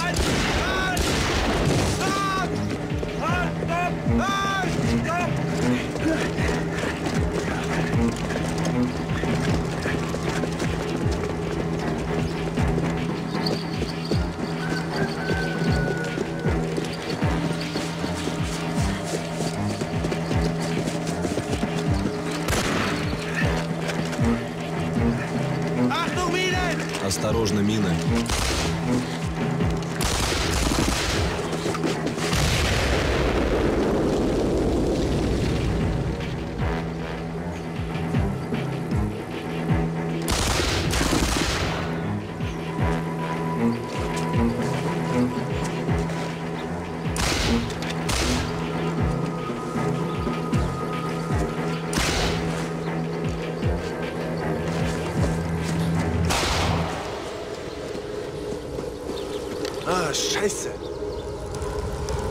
Q: А, шайсе.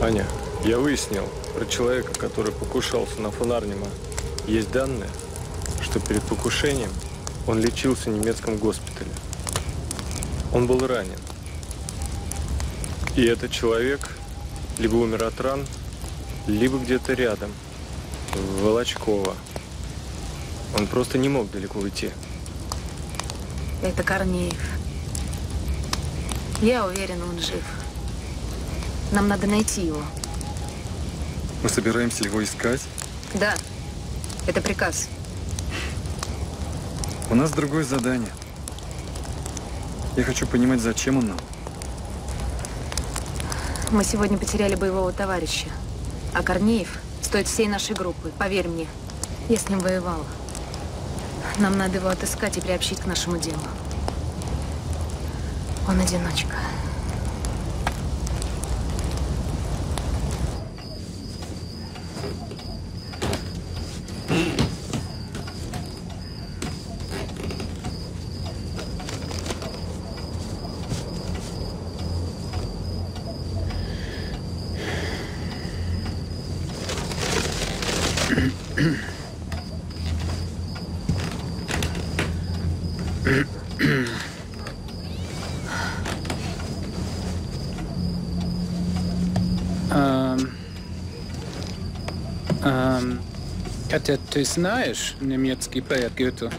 Q: Аня, я выяснил про человека, который покушался на Фонарнима. Есть данные, что перед покушением он лечился в немецком госпитале. Он был ранен. И этот человек либо умер от ран, либо где-то рядом, в Волочково. Он просто не мог далеко уйти.
E: Это Корнеев. Я уверена, он жив. Нам надо найти его.
I: Мы собираемся его искать.
E: Да, это приказ.
I: У нас другое задание. Я хочу понимать, зачем он нам.
E: Мы сегодня потеряли боевого товарища. А Корнеев стоит всей нашей группы, поверь мне. Я с ним воевала. Нам надо его отыскать и приобщить к нашему делу. Он одиночка.
R: Эм, эм, Катя, ты знаешь немецкий поэт Гёте?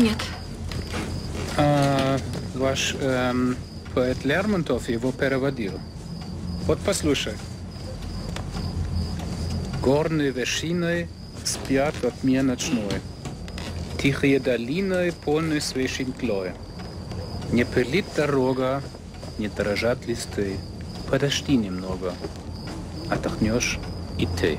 E: Нет.
R: А, ваш эм, поэт Лермонтов его переводил. Вот послушай. Горные вершины спят во тьме ночной. Тихие долины полны свежей мглой. Не пылит дорога, не дрожат листы. Подожди немного. Отдохнешь и ты.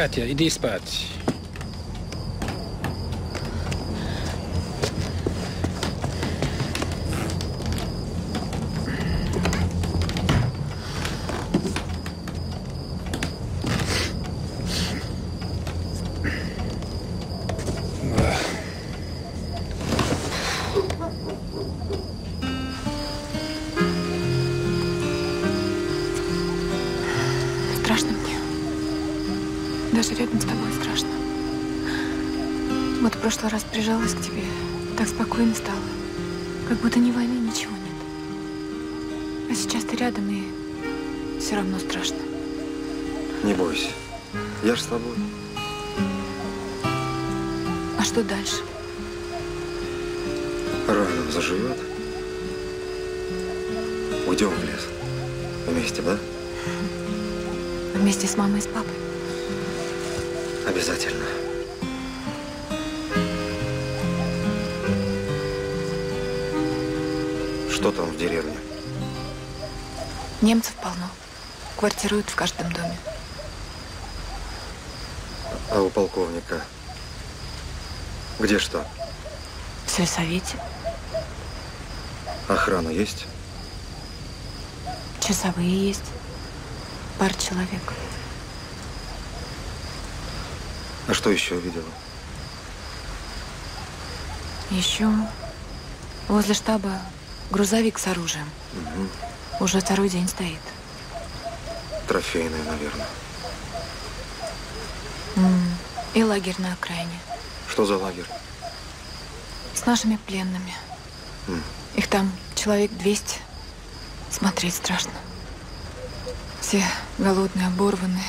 S: Katia, e spać. Прошлый раз прижалась к тебе, так спокойно стало. Как будто ни войны, ничего нет. А сейчас ты рядом, и все равно страшно.
A: Не бойся. Я ж с тобой.
S: А что дальше?
A: Рана заживет. Уйдем в лес. Вместе, да?
S: Вместе с мамой и с папой?
A: Обязательно. Что там в деревне?
S: Немцев полно. Квартируют в каждом доме.
A: А у полковника? Где что?
S: В сельсовете.
A: Охрана есть?
S: Часовые есть. Пара человек.
A: А что еще видела?
S: Еще возле штаба грузовик с оружием.
A: Угу.
S: Уже второй день стоит.
A: Трофейная, наверное.
S: М, И лагерь на окраине.
A: Что за лагерь?
S: С нашими пленными.
A: М.
S: Их там человек 200. Смотреть страшно. Все голодные, оборванные.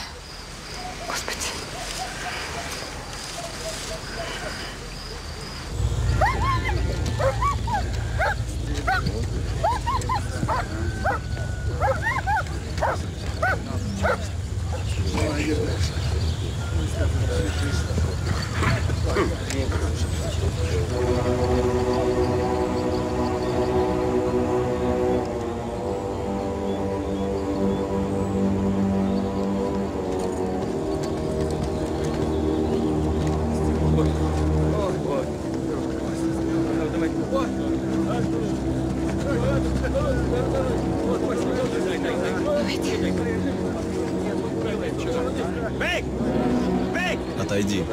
F: Отойди.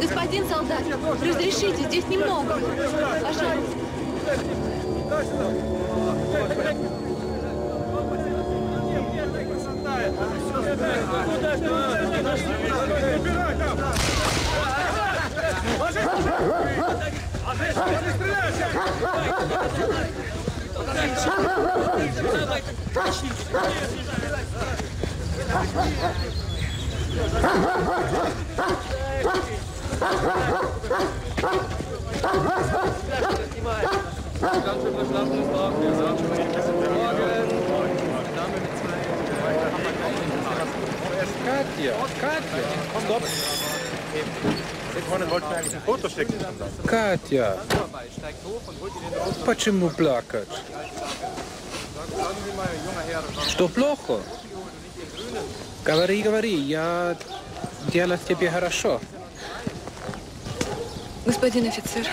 D: Господин солдат, разрешите, здесь немного. Пожалуйста.
R: Katja, Katja, stopp. Katja, почему плакать? Что плохо? Говори, говори, я делаю тебе хорошо.
S: Господин офицер,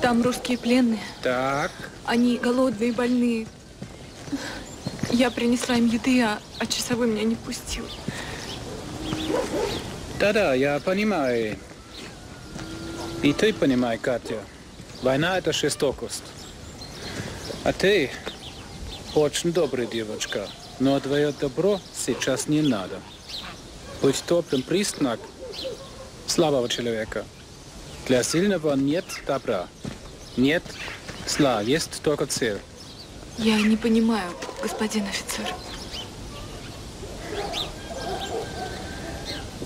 S: там русские пленные.
R: Так,
S: Они голодные, больные. Я принесла им еды, а, а часовой меня не пустил.
R: да-да, я понимаю. И ты понимай, Катя, война это жестокость. А ты очень добрая девочка, но твое добро сейчас не надо. Быть добрым признак слабого человека. Для сильного нет добра, нет зла, есть только цель.
S: Я не понимаю, господин офицер.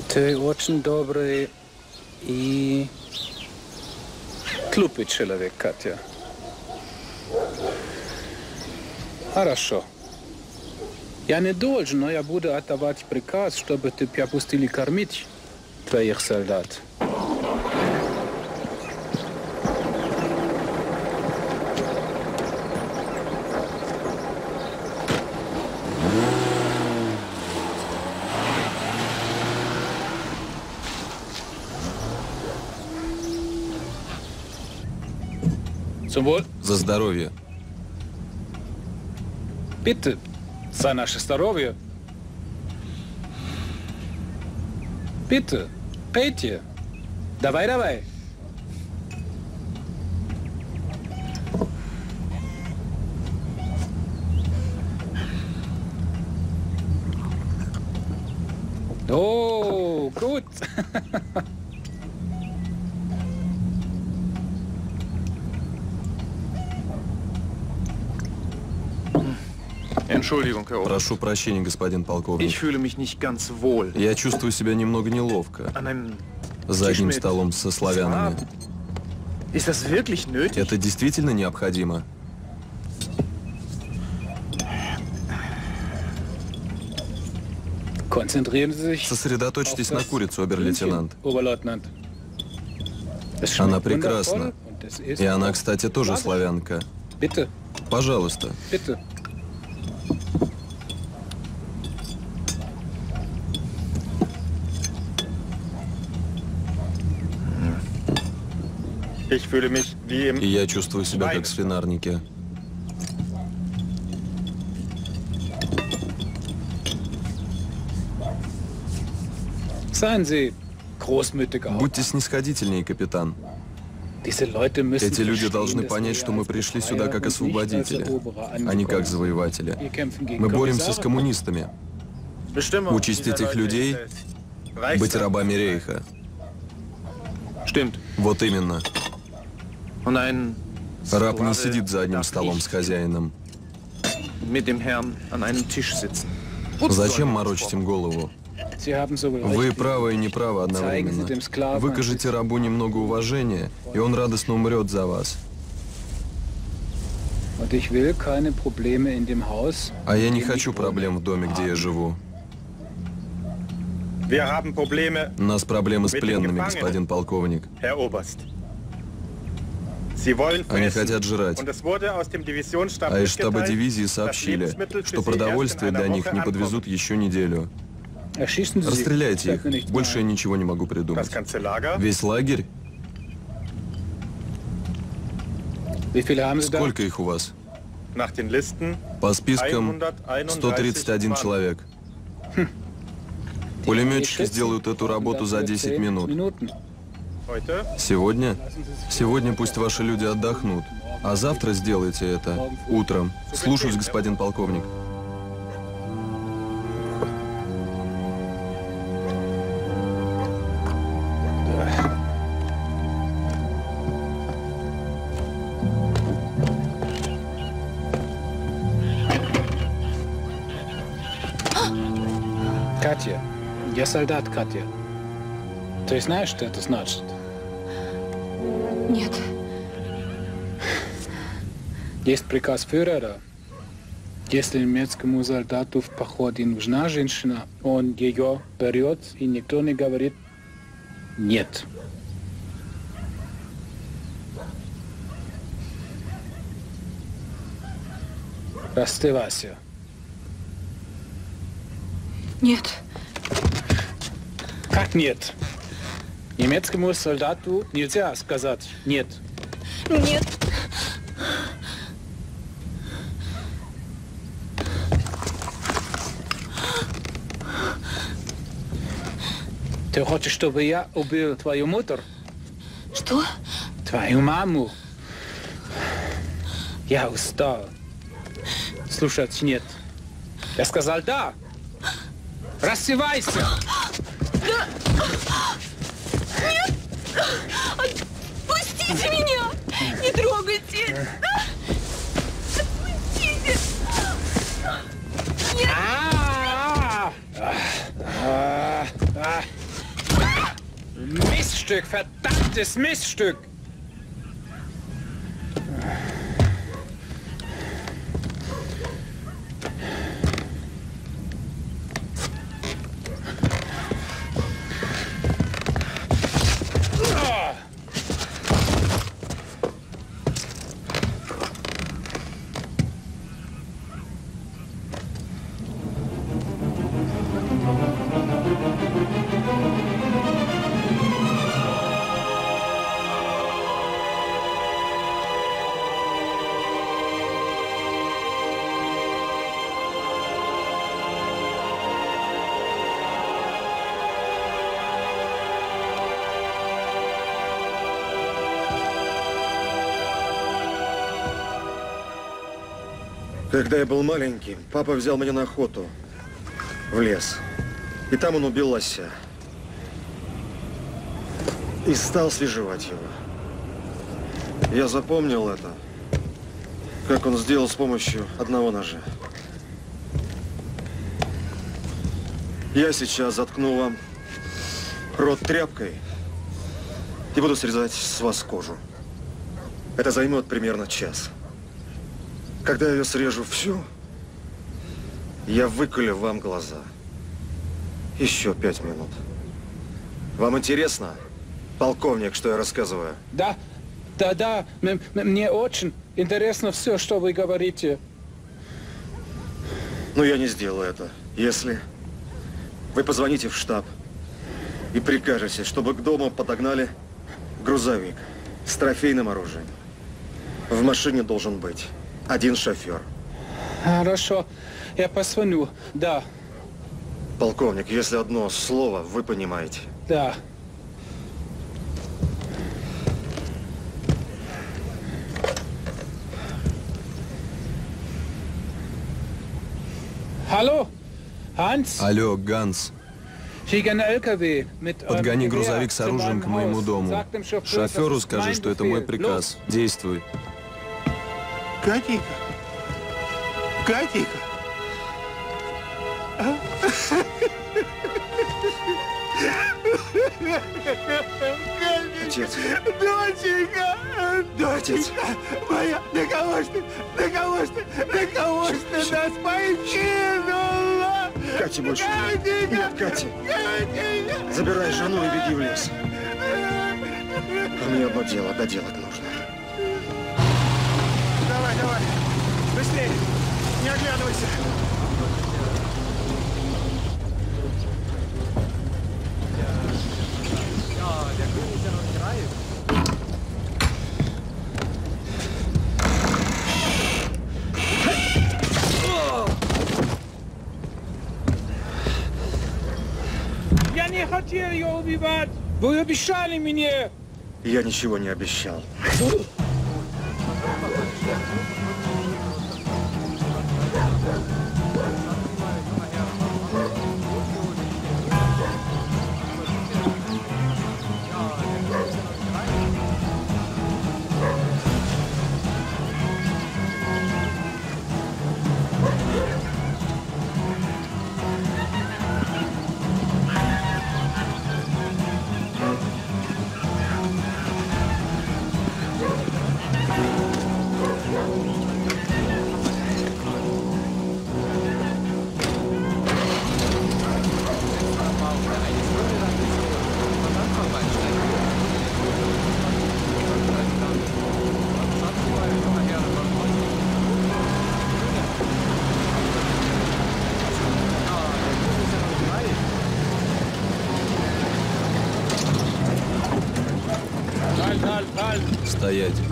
R: Ты очень добрый и глупый человек, Катя. Хорошо. Я не должен, но я буду отдавать приказ, чтобы тебя пустили кормить твоих солдат.
F: За здоровье.
R: Bitte, за наше здоровье. Bitte, пейте. Давай, давай. О, gut. [laughs]
F: Прошу прощения, господин полковник. Я чувствую себя немного неловко. За одним столом со славянами. Это действительно необходимо? Сосредоточьтесь на
R: das
F: курицу, обер-лейтенант. Она прекрасна. И она, кстати, тоже славянка.
R: Bitte,
F: Пожалуйста.
R: bitte.
P: Ich fühle mich wie im...
F: И я чувствую себя как в свинарнике. Будьте снисходительнее, капитан. Эти люди должны понять, что мы пришли сюда как освободители, а не как завоеватели. Мы боремся с коммунистами. Участь этих людей быть рабами рейха. Вот именно. Раб не сидит за одним столом с хозяином. Зачем морочить им голову? Вы правы и неправы одновременно. Выкажите рабу немного уважения, и он радостно умрет за вас. А я не хочу проблем в доме, где я живу. У нас проблемы с пленными, господин полковник. Они хотят жрать. А из штаба дивизии сообщили, что продовольствие для них не подвезут еще неделю. Расстреляйте их. Больше я ничего не могу придумать. Весь лагерь? Сколько их у вас? По спискам
P: 131
F: 131
P: Mann.
F: человек. Пулеметчики сделают эту работу за 10 минут. Сегодня? Сегодня пусть ваши люди отдохнут. А завтра сделайте это. Утром. Слушаюсь, господин полковник.
R: Катя, я солдат, Катя. Ты знаешь, что это значит?
E: Нет.
R: Есть приказ фюрера. Если немецкому солдату в походе нужна женщина, он ее берет, и никто не говорит «нет». Раздевайся.
E: Нет.
R: Как нет? Немецкому солдату нельзя сказать «нет».
E: Нет.
R: Ты хочешь, чтобы я убил твою мутер?
E: Что?
R: Твою маму? Я устал. Слушать нет. Я сказал да. Рассевайся!
E: Нет! Отпустите меня! Не трогайте! Отпустите! Нет!
R: Miststück, verdammtes Miststück!
A: Когда я был маленьким, папа взял меня на охоту в лес. И там он убил лося. И стал свежевать его. Я запомнил это, как он сделал с помощью одного ножа. Я сейчас заткну вам рот тряпкой и буду срезать с вас кожу. Это займет примерно час. Когда я ее срежу всю, я выколю вам глаза. Еще пять минут. Вам интересно, полковник, что я рассказываю?
R: Да, да, да, мне очень интересно все, что вы говорите.
A: Но я не сделаю это, если вы позвоните в штаб и прикажете, чтобы к дому подогнали грузовик с трофейным оружием. В машине должен быть один шофер.
R: Хорошо, я позвоню, да,
A: Полковник, если одно слово, вы понимаете.
R: да.
F: Алло, Ганс.
R: Mit eurem
F: Подгони грузовик с оружием к моему дому. Шоферу скажи, что это мой приказ. Действуй.
L: Катенька! Катенька!
A: Отец.
L: Доченька! Доченька! Моя! На кого ж ты? На кого ж ты? На кого ж ты нас покинула?
A: Кати больше нет.
L: Катенька!
A: Нет, Кати.
L: Катенька!
A: Забирай жену и беги в лес. А мне одно дело доделать нужно.
L: Быстрее! Не оглядывайся!
R: Я не хотел ее убивать! Вы обещали мне!
A: Я ничего не обещал.
F: Стоять.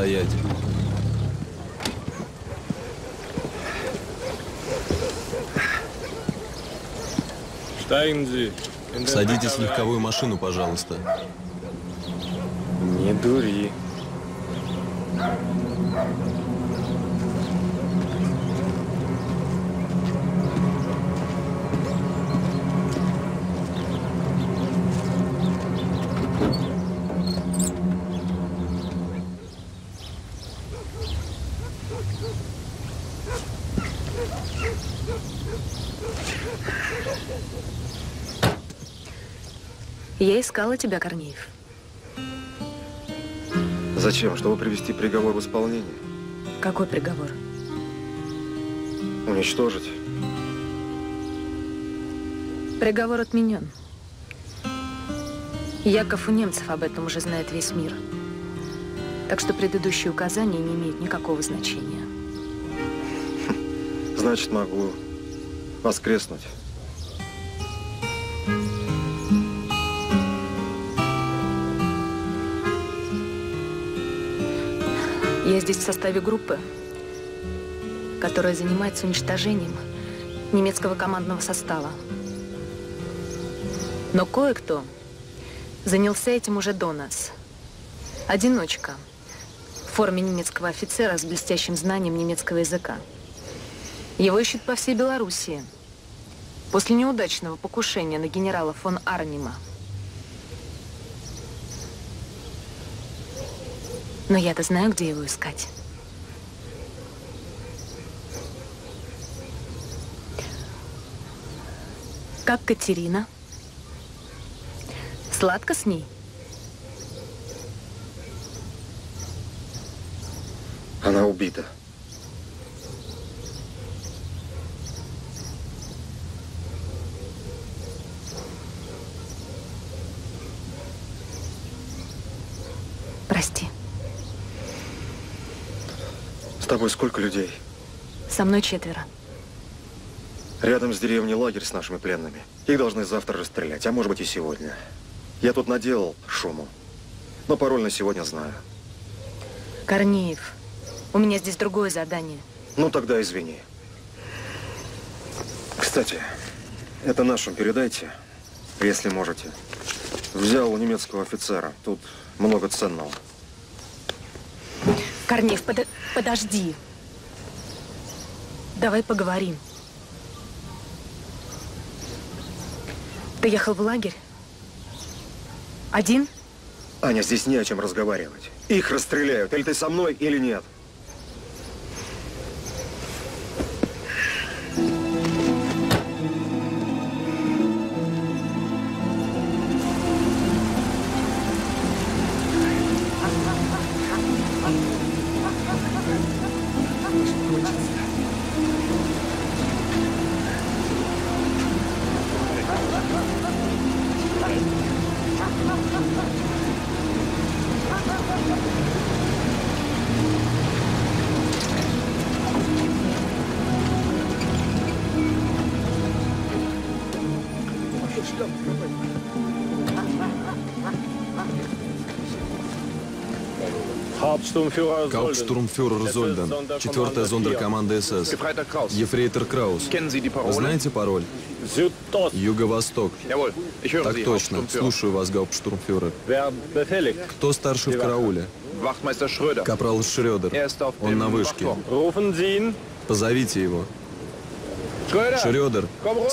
F: Стоять. Садитесь в легковую машину, пожалуйста.
Q: Не дури.
E: Я искала тебя, Корнеев.
A: Зачем? Чтобы привести приговор в исполнение?
E: Какой приговор?
A: Уничтожить?
E: Приговор отменен. Яков у немцев об этом уже знает весь мир. Так что предыдущие указания не имеют никакого значения.
A: Значит, могу воскреснуть.
E: Я здесь в составе группы, которая занимается уничтожением немецкого командного состава. Но кое-кто занялся этим уже до нас. Одиночка в форме немецкого офицера с блестящим знанием немецкого языка. Его ищут по всей Белоруссии. После неудачного покушения на генерала фон Арнима. Но я-то знаю, где его искать. Как Катерина? Сладко с ней?
A: Она убита.
E: Прости.
A: С тобой сколько людей?
E: Со мной четверо.
A: Рядом с деревней лагерь с нашими пленными. Их должны завтра расстрелять, а может быть и сегодня. Я тут наделал шуму. Но пароль на сегодня знаю.
E: Корнеев, у меня здесь другое задание.
A: Ну тогда извини. Кстати, это нашим передайте, если можете. Взял у немецкого офицера. Тут много ценного.
E: Корнеев, подо- подожди. Давай поговорим. Ты ехал в лагерь? Один?
A: Аня, здесь не о чем разговаривать. Их расстреляют. Или ты со мной, или нет.
Q: Hauptsturmführer Solden.
F: Гауптштурмфюрер Зольден, четвертая зондеркоманда СС. Ефрейтор Краус. Вы знаете пароль? Юго-восток. Так точно. Слушаю вас, гауптштурмфюрер. Кто старший в карауле? Капрал Шрёдер.
M: Er
F: Он на вышке. Позовите его. Шрёдер,
Q: Komm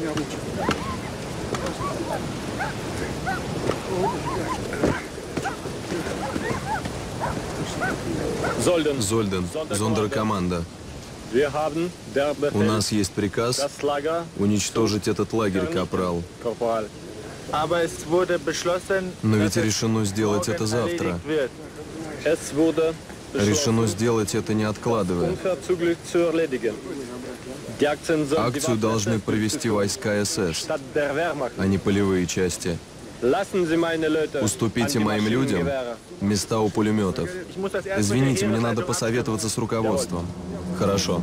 Q: runter.
F: спустись.
Q: Solden.
F: Зольден, зондеркоманда.
Q: Der Befehl.
F: У нас есть приказ уничтожить этот лагерь, Капрал. Но ведь решено сделать это завтра. Решено сделать это не откладывая. Акцию должны провести войска СС, а не полевые части. Уступите моим людям места у пулеметов. Извините, мне надо посоветоваться с руководством. Хорошо.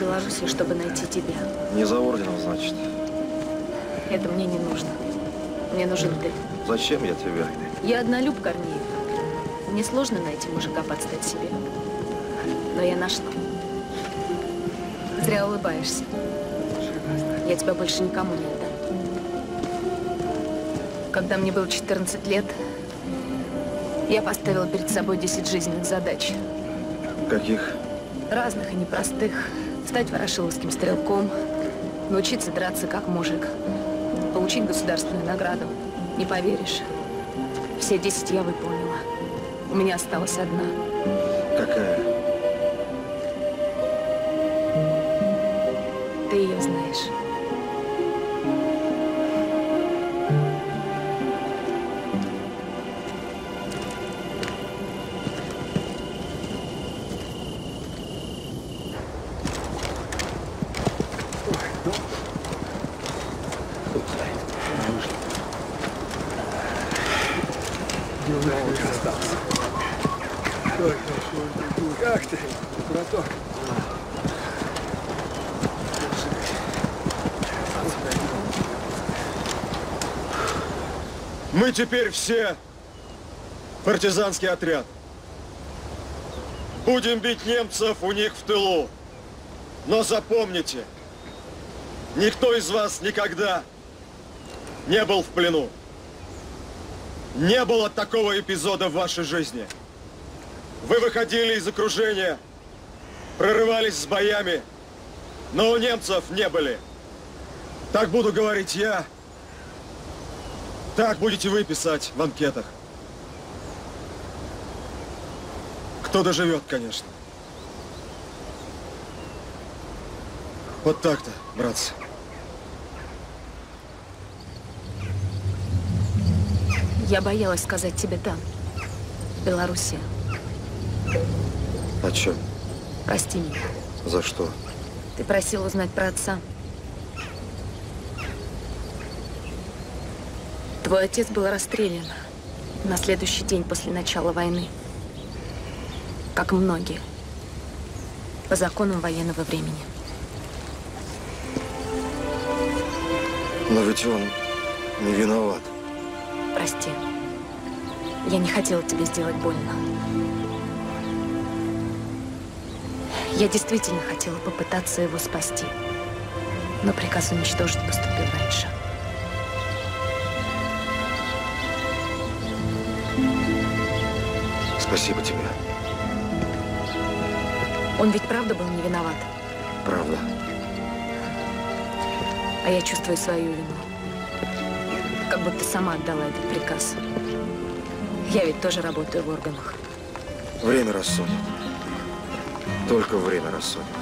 E: Белоруссию, чтобы найти тебя.
A: Не за орденом, значит.
E: Это мне не нужно. Мне нужен ты.
A: Зачем я тебе?
E: Я однолюб Корнеев. Мне сложно найти мужика под стать себе. Но я нашла. Зря улыбаешься. Я тебя больше никому не отдам. Когда мне было 14 лет, я поставила перед собой 10 жизненных задач.
A: Каких?
E: Разных и непростых. Стать ворошиловским стрелком, научиться драться как мужик, получить государственную награду. Не поверишь. Все 10 я выполнила. У меня осталась одна.
A: Какая?
L: Как ты, браток?
A: Мы теперь все партизанский отряд. Будем бить немцев у них в тылу. Но запомните, никто из вас никогда не был в плену. Не было такого эпизода в вашей жизни. Вы выходили из окружения, прорывались с боями, но у немцев не были. Так буду говорить я, так будете вы писать в анкетах. Кто доживет, конечно. Вот так-то, братцы.
E: Я боялась сказать тебе там, в Белоруссии.
A: О чем?
E: Прости меня.
A: За что?
E: Ты просил узнать про отца. Твой отец был расстрелян на следующий день после начала войны. Как многие. По законам военного времени.
A: Но ведь он не виноват.
E: Прости. Я не хотела тебе сделать больно. Я действительно хотела попытаться его спасти. Но приказ уничтожить поступил раньше.
A: Спасибо тебе.
E: Он ведь правда был не виноват,
A: Правда.
E: А я чувствую свою вину. Как будто сама отдала этот приказ. Я ведь тоже работаю в органах.
A: Время рассудит. Только время рассудит.